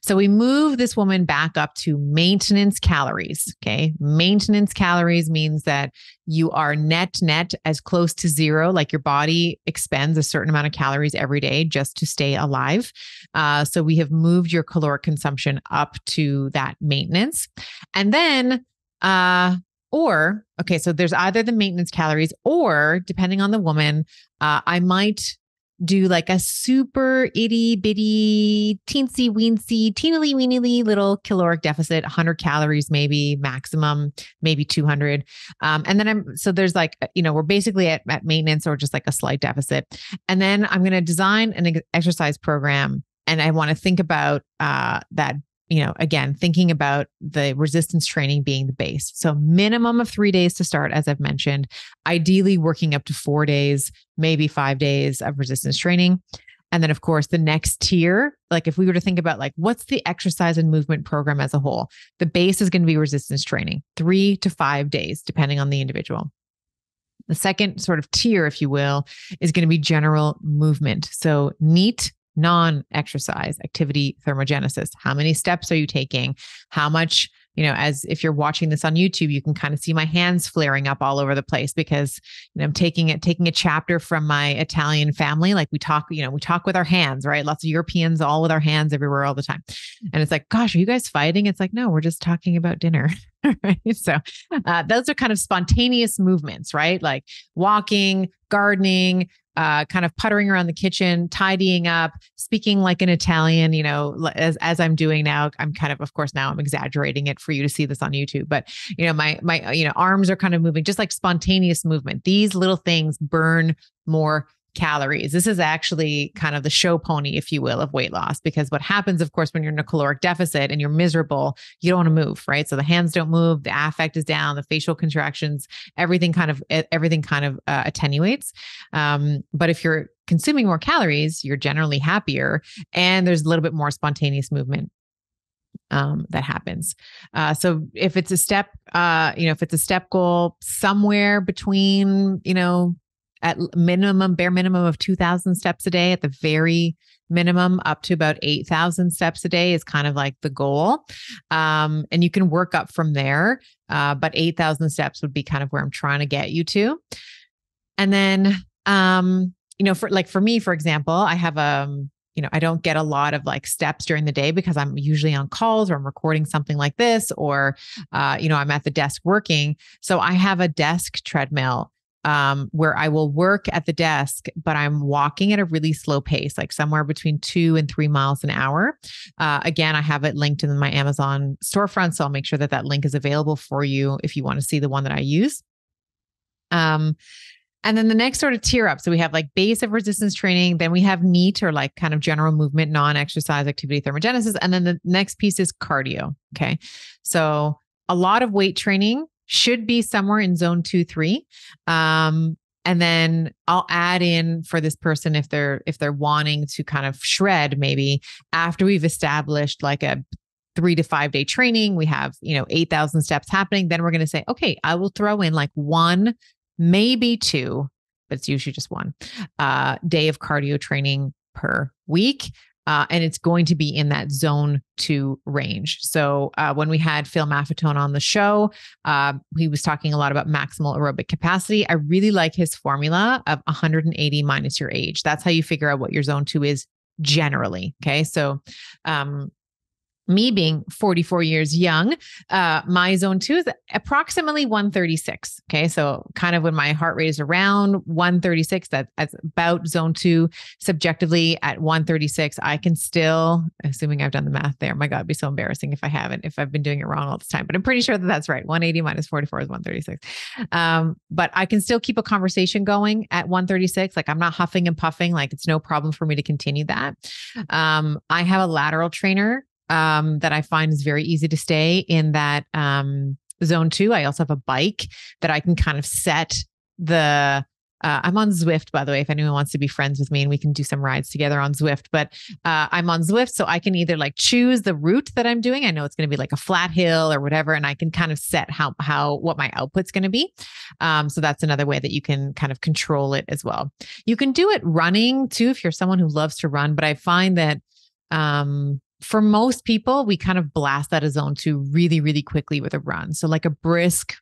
So we move this woman back up to maintenance calories. Okay. Maintenance calories means that you are net net as close to zero, like your body expends a certain amount of calories every day just to stay alive. Uh, so we have moved your caloric consumption up to that maintenance. And then uh, or, okay, so there's either the maintenance calories, or depending on the woman, uh, I might do like a super itty bitty, teensy weensy, teenily weeny little caloric deficit, 100 calories, maybe maximum, maybe 200. Um, and then I'm, so there's like, you know, we're basically at, at maintenance or just like a slight deficit. And then I'm going to design an exercise program and I want to think about uh, that you know, again, thinking about the resistance training being the base. So, minimum of three days to start, as I've mentioned, ideally working up to four days, maybe five days of resistance training. And then, of course, the next tier, like if we were to think about like what's the exercise and movement program as a whole, the base is going to be resistance training, three to five days, depending on the individual. The second sort of tier, if you will, is going to be general movement. So, NEAT non exercise activity thermogenesis. How many steps are you taking? How much, you know, as if you're watching this on YouTube, you can kind of see my hands flaring up all over the place because you know, I'm taking it, taking a chapter from my Italian family. Like we talk, you know, we talk with our hands, right? Lots of Europeans all with our hands everywhere all the time. And it's like, gosh, are you guys fighting? It's like, no, we're just talking about dinner. right. So uh, those are kind of spontaneous movements, right? Like walking, gardening, uh, kind of puttering around the kitchen, tidying up, speaking like an Italian, you know, as as I'm doing now. I'm kind of, of course, now I'm exaggerating it for you to see this on YouTube, but you know, my my you know arms are kind of moving, just like spontaneous movement. These little things burn more calories. This is actually kind of the show pony, if you will, of weight loss. Because what happens, of course, when you're in a caloric deficit and you're miserable, you don't want to move, right? So the hands don't move, the affect is down, the facial contractions, everything kind of everything kind of uh, attenuates. Um, but if you're consuming more calories, you're generally happier, and there's a little bit more spontaneous movement um, that happens. Uh, so if it's a step, uh, you know, if it's a step goal somewhere between, you know, at minimum, bare minimum of 2000 steps a day at the very minimum up to about 8,000 steps a day is kind of like the goal. Um, and you can work up from there. Uh, but 8,000 steps would be kind of where I'm trying to get you to. And then, um, you know, for like for me, for example, I have a, um, you know, I don't get a lot of like steps during the day because I'm usually on calls or I'm recording something like this, or, uh, you know, I'm at the desk working. So I have a desk treadmill um, where I will work at the desk, but I'm walking at a really slow pace, like somewhere between two and three miles an hour. Uh, again, I have it linked in my Amazon storefront. So I'll make sure that that link is available for you if you want to see the one that I use. Um, and then the next sort of tier up. So we have like base of resistance training. Then we have NEAT or like kind of general movement, non exercise activity thermogenesis. And then the next piece is cardio. Okay. So a lot of weight training should be somewhere in zone two, three. Um, and then I'll add in for this person if they're if they're wanting to kind of shred maybe after we've established like a three to five day training we have you know 8000 steps happening then we're going to say okay i will throw in like one maybe two but it's usually just one uh, day of cardio training per week uh, and it's going to be in that zone two range. So uh, when we had Phil Maffetone on the show, uh, he was talking a lot about maximal aerobic capacity. I really like his formula of 180 minus your age. That's how you figure out what your zone two is generally. Okay, so um, me being 44 years young, uh, my zone two is approximately 136. Okay. So kind of when my heart rate is around 136, that, that's about zone two. Subjectively at 136, I can still, assuming I've done the math there, my God, it'd be so embarrassing if I haven't, if I've been doing it wrong all this time, but I'm pretty sure that that's right. 180 minus 44 is 136. Um, but I can still keep a conversation going at 136. Like I'm not huffing and puffing. Like it's no problem for me to continue that. Um, I have a lateral trainer um, that I find is very easy to stay in that um, zone two. I also have a bike that I can kind of set the uh, I'm on Zwift, by the way, if anyone wants to be friends with me and we can do some rides together on Zwift. But uh, I'm on Zwift, so I can either like choose the route that I'm doing. I know it's going to be like a flat hill or whatever, and I can kind of set how how what my output's going to be. Um, so that's another way that you can kind of control it as well. You can do it running too if you're someone who loves to run, but I find that um, for most people, we kind of blast that zone two really, really quickly with a run. So, like a brisk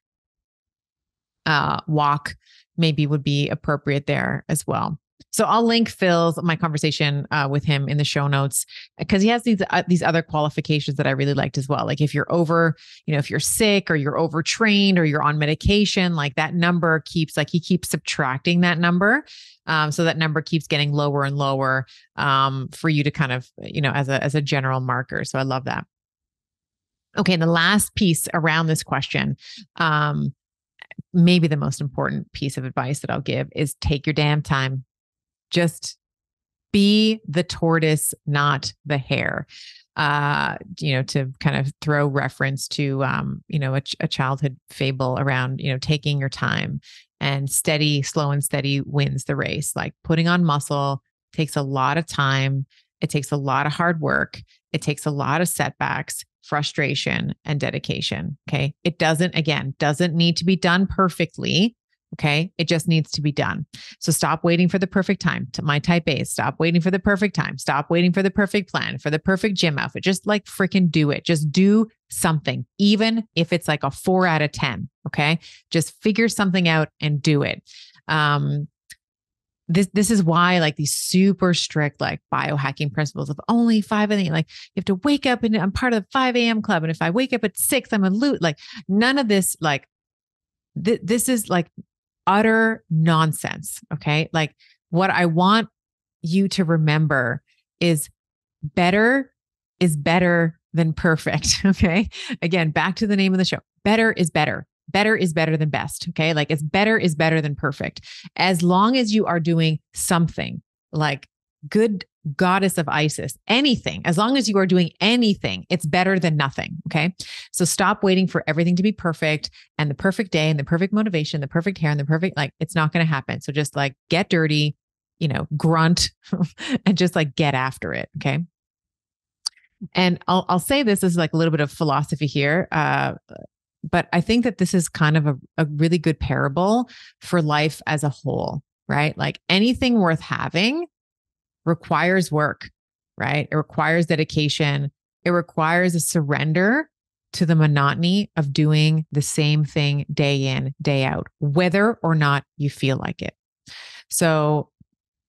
uh, walk maybe would be appropriate there as well. So I'll link Phil's my conversation uh, with him in the show notes because he has these uh, these other qualifications that I really liked as well. Like if you're over, you know, if you're sick or you're overtrained or you're on medication, like that number keeps like he keeps subtracting that number, um, so that number keeps getting lower and lower um, for you to kind of you know as a as a general marker. So I love that. Okay, and the last piece around this question. Um, maybe the most important piece of advice that I'll give is take your damn time just be the tortoise, not the hare. Uh, you know, to kind of throw reference to, um, you know, a, a childhood fable around, you know, taking your time and steady, slow and steady wins the race. Like putting on muscle takes a lot of time. It takes a lot of hard work. It takes a lot of setbacks, frustration, and dedication. Okay. It doesn't, again, doesn't need to be done perfectly. Okay. It just needs to be done. So stop waiting for the perfect time. To my type A, stop waiting for the perfect time. Stop waiting for the perfect plan, for the perfect gym outfit. Just like freaking do it. Just do something, even if it's like a four out of 10. Okay. Just figure something out and do it. Um, this this is why like these super strict like biohacking principles of only 5 a.m. Like you have to wake up and I'm part of the 5 a.m. club. And if I wake up at six, I'm a loot. Like none of this, like th- this is like utter nonsense. Okay. Like what I want you to remember is better is better than perfect. Okay. Again, back to the name of the show better is better. Better is better than best. Okay. Like it's better is better than perfect. As long as you are doing something like good goddess of Isis, anything, as long as you are doing anything, it's better than nothing. Okay. So stop waiting for everything to be perfect and the perfect day and the perfect motivation, the perfect hair and the perfect, like, it's not going to happen. So just like get dirty, you know, grunt and just like get after it. Okay. And I'll, I'll say this is like a little bit of philosophy here. Uh, but I think that this is kind of a, a really good parable for life as a whole, right? Like anything worth having requires work, right? It requires dedication. It requires a surrender to the monotony of doing the same thing day in, day out, whether or not you feel like it. So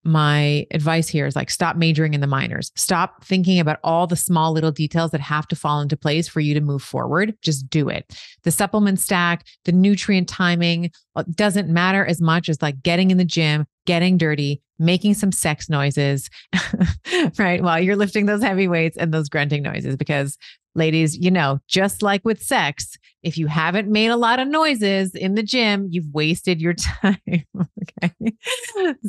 my advice here is like stop majoring in the minors. Stop thinking about all the small little details that have to fall into place for you to move forward. Just do it. The supplement stack, the nutrient timing uh, doesn't matter as much as like getting in the gym, getting dirty, making some sex noises, right? While you're lifting those heavy weights and those grunting noises because ladies, you know, just like with sex, if you haven't made a lot of noises in the gym, you've wasted your time. okay.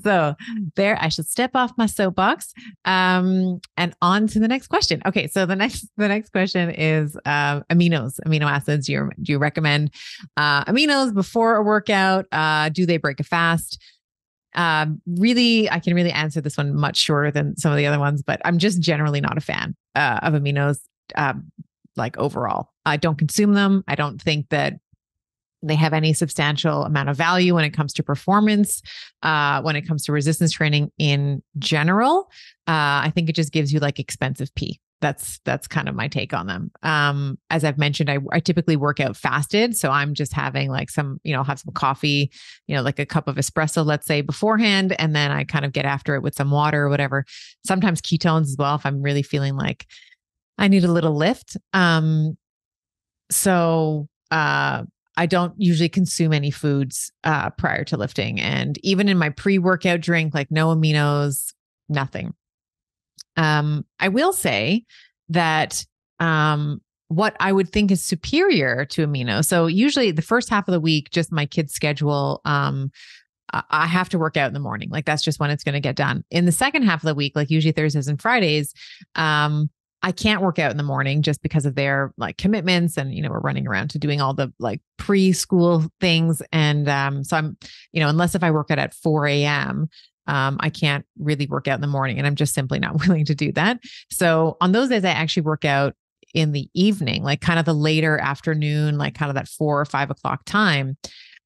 So there, I should step off my soapbox. Um, and on to the next question. Okay. So the next, the next question is uh, aminos, amino acids. Do you, do you recommend uh, aminos before a workout? Uh, do they break a fast? Um, really, I can really answer this one much shorter than some of the other ones, but I'm just generally not a fan uh, of aminos um, like overall. I don't consume them. I don't think that they have any substantial amount of value when it comes to performance, uh, when it comes to resistance training in general. Uh, I think it just gives you like expensive pee. That's that's kind of my take on them. Um, as I've mentioned, I, I typically work out fasted, so I'm just having like some, you know, have some coffee, you know, like a cup of espresso, let's say beforehand, and then I kind of get after it with some water or whatever. Sometimes ketones as well if I'm really feeling like I need a little lift. Um, so uh, I don't usually consume any foods uh, prior to lifting. And even in my pre workout drink, like no aminos, nothing. Um, I will say that um, what I would think is superior to amino. So usually the first half of the week, just my kids' schedule, um, I have to work out in the morning. Like that's just when it's going to get done. In the second half of the week, like usually Thursdays and Fridays, um, I can't work out in the morning just because of their like commitments and you know we're running around to doing all the like preschool things and um so I'm you know unless if I work out at 4 a.m. Um, I can't really work out in the morning and I'm just simply not willing to do that. So on those days I actually work out in the evening, like kind of the later afternoon, like kind of that four or five o'clock time.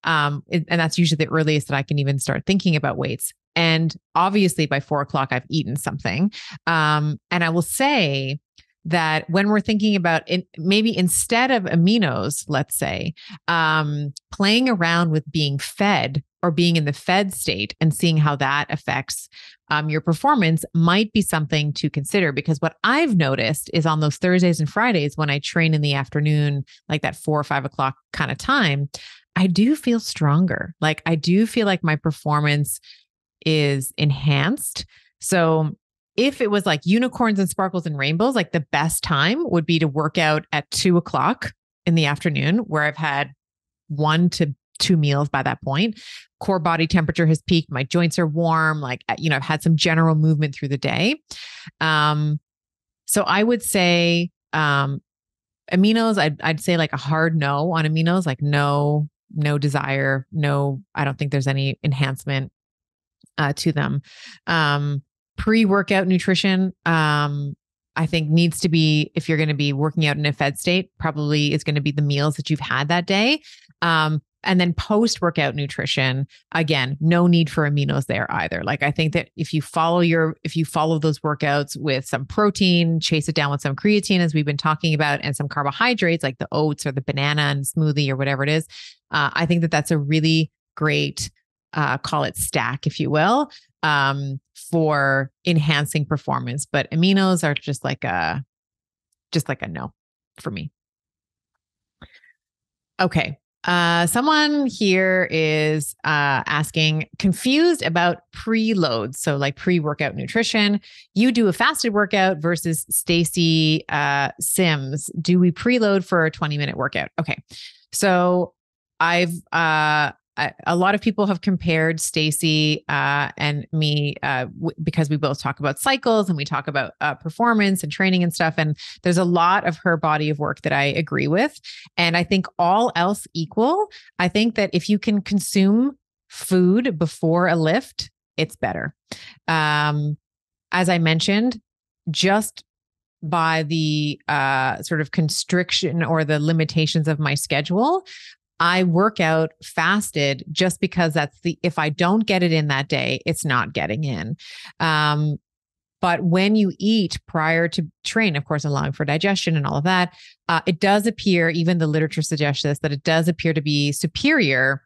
Um, and that's usually the earliest that I can even start thinking about weights. And obviously by four o'clock, I've eaten something. Um, and I will say that when we're thinking about it, maybe instead of aminos, let's say, um, playing around with being fed or being in the fed state and seeing how that affects um, your performance might be something to consider. Because what I've noticed is on those Thursdays and Fridays when I train in the afternoon, like that four or five o'clock kind of time, I do feel stronger. Like I do feel like my performance is enhanced. So if it was like unicorns and sparkles and rainbows, like the best time would be to work out at two o'clock in the afternoon, where I've had one to two meals by that point. Core body temperature has peaked. My joints are warm. Like, uh, you know, I've had some general movement through the day. Um, so I would say, um, aminos, I'd, I'd say like a hard no on aminos, like no, no desire, no, I don't think there's any enhancement uh, to them. Um, pre-workout nutrition um, I think needs to be if you're going to be working out in a fed state, probably is going to be the meals that you've had that day. Um, and then post workout nutrition, again, no need for aminos there either. Like I think that if you follow your if you follow those workouts with some protein, chase it down with some creatine, as we've been talking about, and some carbohydrates like the oats or the banana and smoothie or whatever it is, uh, I think that that's a really great uh, call it stack, if you will, um, for enhancing performance. But aminos are just like a just like a no for me. Okay. Uh, someone here is uh, asking, confused about preloads. So, like pre workout nutrition. You do a fasted workout versus Stacy uh, Sims. Do we preload for a 20 minute workout? Okay. So, I've uh, a lot of people have compared Stacy uh, and me uh, w- because we both talk about cycles and we talk about uh, performance and training and stuff. And there's a lot of her body of work that I agree with. And I think all else equal, I think that if you can consume food before a lift, it's better. Um, as I mentioned, just by the uh, sort of constriction or the limitations of my schedule, I work out fasted just because that's the, if I don't get it in that day, it's not getting in. Um, but when you eat prior to train, of course, allowing for digestion and all of that, uh, it does appear, even the literature suggests this, that it does appear to be superior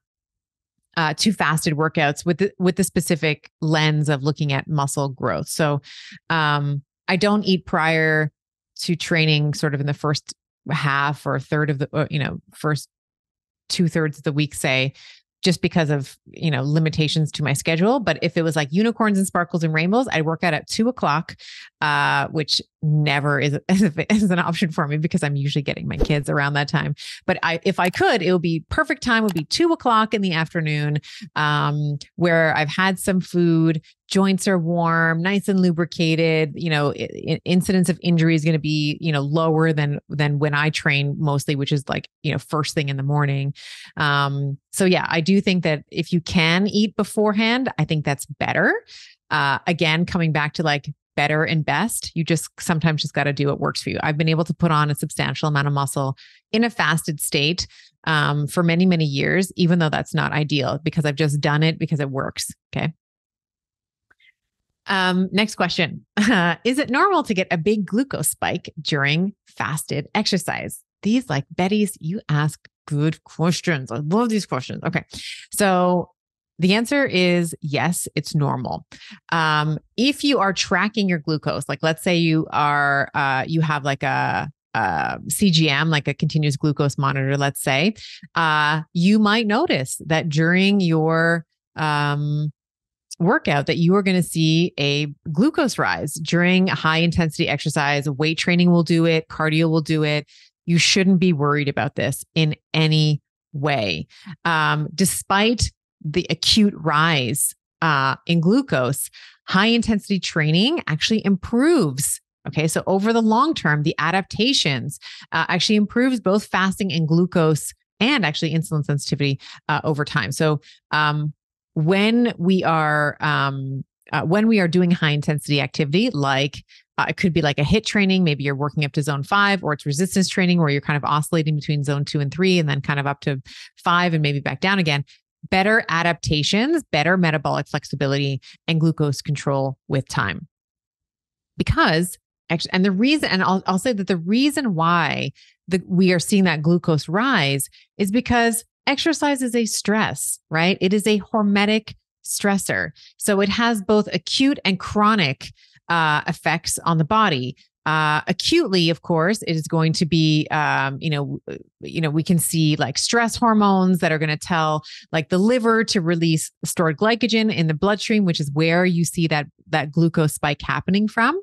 uh, to fasted workouts with the, with the specific lens of looking at muscle growth. So um, I don't eat prior to training, sort of in the first half or third of the you know first two thirds of the week, say, just because of you know limitations to my schedule. But if it was like unicorns and sparkles and rainbows i'd work out at two o'clock uh, which never is, is an option for me because i'm usually getting my kids around that time but i if i could it would be perfect time would be two o'clock in the afternoon um, where i've had some food joints are warm, nice and lubricated. You know, incidence of injury is going to be you know lower than than when I train mostly, which is like you know first thing in the morning. Um, so yeah, I do think that if you can eat beforehand, I think that's better. Uh, again, coming back to like better and best. You just sometimes just got to do what works for you. I've been able to put on a substantial amount of muscle in a fasted state um, for many, many years, even though that's not ideal because I've just done it because it works. Okay. Um, next question Is it normal to get a big glucose spike during fasted exercise? These, like Betty's, you ask good questions. I love these questions. Okay. So the answer is yes, it's normal. Um, if you are tracking your glucose, like let's say you are, uh, you have like a, CGM, like a continuous glucose monitor, let's say, uh, you might notice that during your um, workout that you are going to see a glucose rise during high intensity exercise. Weight training will do it, cardio will do it. You shouldn't be worried about this in any way. Um, despite the acute rise uh, in glucose, high intensity training actually improves. Okay, so over the long term, the adaptations uh, actually improves both fasting and glucose and actually insulin sensitivity uh, over time. So, um, when we are um, uh, when we are doing high intensity activity like uh, it could be like a HIIT training maybe you're working up to zone five or it's resistance training where you're kind of oscillating between zone two and three and then kind of up to five and maybe back down again better adaptations better metabolic flexibility and glucose control with time because actually and the reason and I'll, I'll say that the reason why the, we are seeing that glucose rise is because exercise is a stress, right? It is a hormetic stressor. So it has both acute and chronic uh, effects on the body. Uh, acutely, of course, it is going to be, um, you know, you know, we can see like stress hormones that are going to tell like the liver to release stored glycogen in the bloodstream, which is where you see that that glucose spike happening from.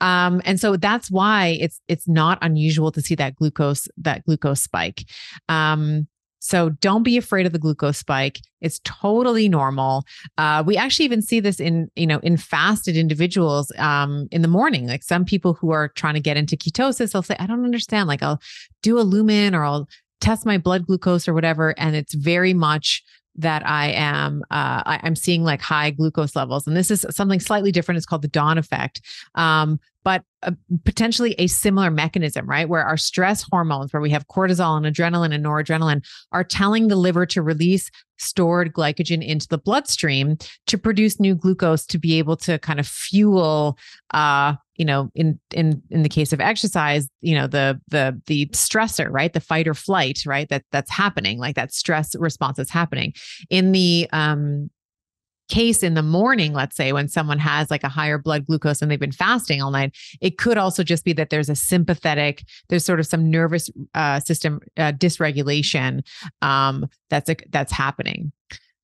Um, and so that's why it's it's not unusual to see that glucose that glucose spike. Um, so don't be afraid of the glucose spike. It's totally normal. Uh, we actually even see this in, you know, in fasted individuals um, in the morning. Like some people who are trying to get into ketosis, they'll say, I don't understand. Like I'll do a lumen or I'll test my blood glucose or whatever. And it's very much that I am uh, I, am seeing like high glucose levels, and this is something slightly different. It's called the dawn effect. Um, but uh, potentially a similar mechanism, right? Where our stress hormones, where we have cortisol and adrenaline and noradrenaline, are telling the liver to release stored glycogen into the bloodstream to produce new glucose to be able to kind of fuel uh you know in in in the case of exercise you know the the the stressor right? The fight or flight right? That that's happening like that stress response is happening. In the um case in the morning, let's say when someone has like a higher blood glucose and they've been fasting all night, it could also just be that there's a sympathetic, there's sort of some nervous uh, system uh, dysregulation um, that's a, that's happening.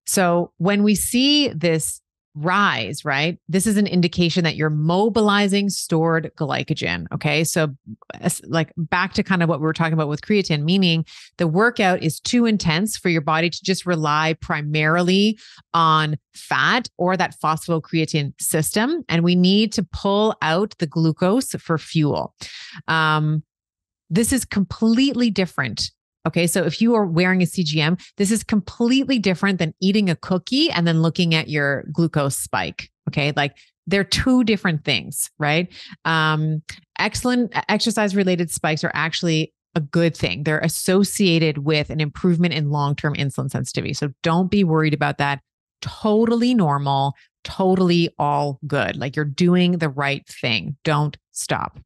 So when we see this rise, right? This is an indication that you're mobilizing stored glycogen. Okay. So, like back to kind of what we were talking about with creatine, meaning the workout is too intense for your body to just rely primarily on fat or that phosphocreatine system. And we need to pull out the glucose for fuel. Um, this is completely different Okay. So if you are wearing a CGM, this is completely different than eating a cookie and then looking at your glucose spike. Okay. Like they're two different things, right? Um, excellent exercise related spikes are actually a good thing. They're associated with an improvement in long term insulin sensitivity. So don't be worried about that. Totally normal, totally all good. Like you're doing the right thing. Don't stop.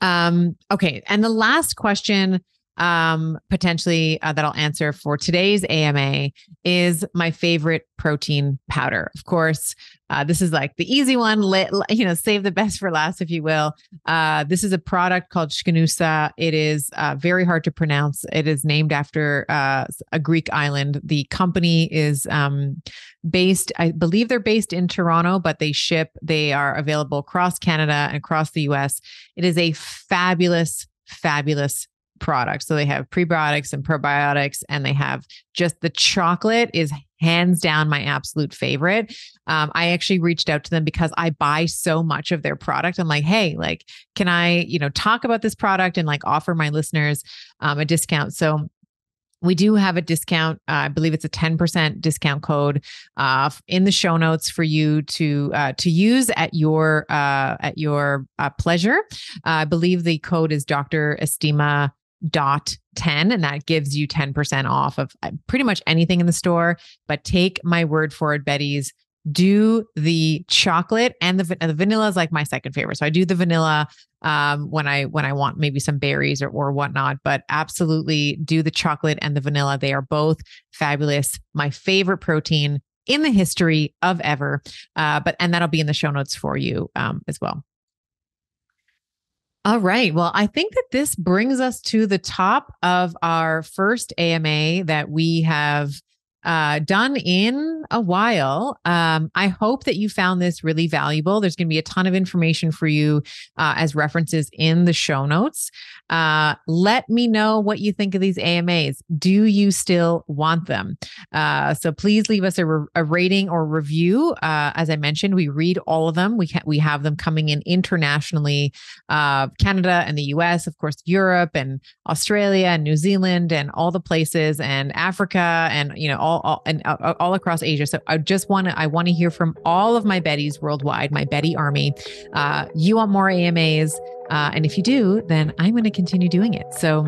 Um, okay. And the last question um, potentially uh, that I'll answer for today's AMA is my favorite protein powder. Of course, uh, this is like the easy one. Let, you know, save the best for last, if you will. Uh, this is a product called Schinoussa. It is uh, very hard to pronounce. It is named after uh, a Greek island. The company is um, based, I believe they're based in Toronto, but they ship. They are available across Canada and across the U.S. It is a fabulous, fabulous products. So they have prebiotics and probiotics, and they have just the chocolate is hands down my absolute favorite. Um, I actually reached out to them because I buy so much of their product. I'm like, hey, like, can I, you know, talk about this product and like offer my listeners um, a discount? So we do have a discount. Uh, I believe it's a 10% discount code uh, in the show notes for you to uh, to use at your uh, at your uh, pleasure. I believe the code is Dr. Estima dot 10 and that gives you 10% off of uh, pretty much anything in the store. But take my word for it betty's do the chocolate and the, the vanilla is like my second favorite. So i do the vanilla um, when i when i want maybe some berries or, or whatnot but absolutely do the chocolate and the vanilla. They are both fabulous my favorite protein in the history of ever. Uh, but and that'll be in the show notes for you um, as well all right. Well, I think that this brings us to the top of our first AMA that we have uh, done in a while. Um, I hope that you found this really valuable. There's going to be a ton of information for you uh, as references in the show notes. Uh, let me know what you think of these AMAs. Do you still want them? Uh, so please leave us a, re- a rating or review. Uh, as I mentioned, we read all of them. We ha- we have them coming in internationally, uh, Canada and the U.S., of course, Europe and Australia and New Zealand and all the places and Africa and you know all, all and uh, all across Asia. So I just want to I want to hear from all of my Bettys worldwide, my Betty Army. Uh, you want more AMAs? Uh, and if you do, then I'm going to continue doing it. So,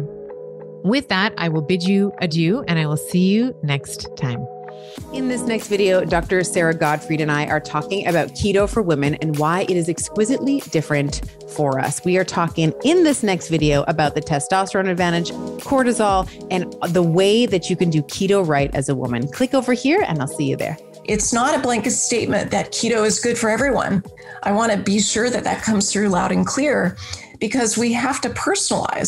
with that, I will bid you adieu and I will see you next time. In this next video, Dr. Sara Gottfried and I are talking about keto for women and why it is exquisitely different for us. We are talking in this next video about the testosterone advantage, cortisol, and the way that you can do keto right as a woman. Click over here and I'll see you there. It's not a blanket statement that keto is good for everyone. I want to be sure that that comes through loud and clear because we have to personalize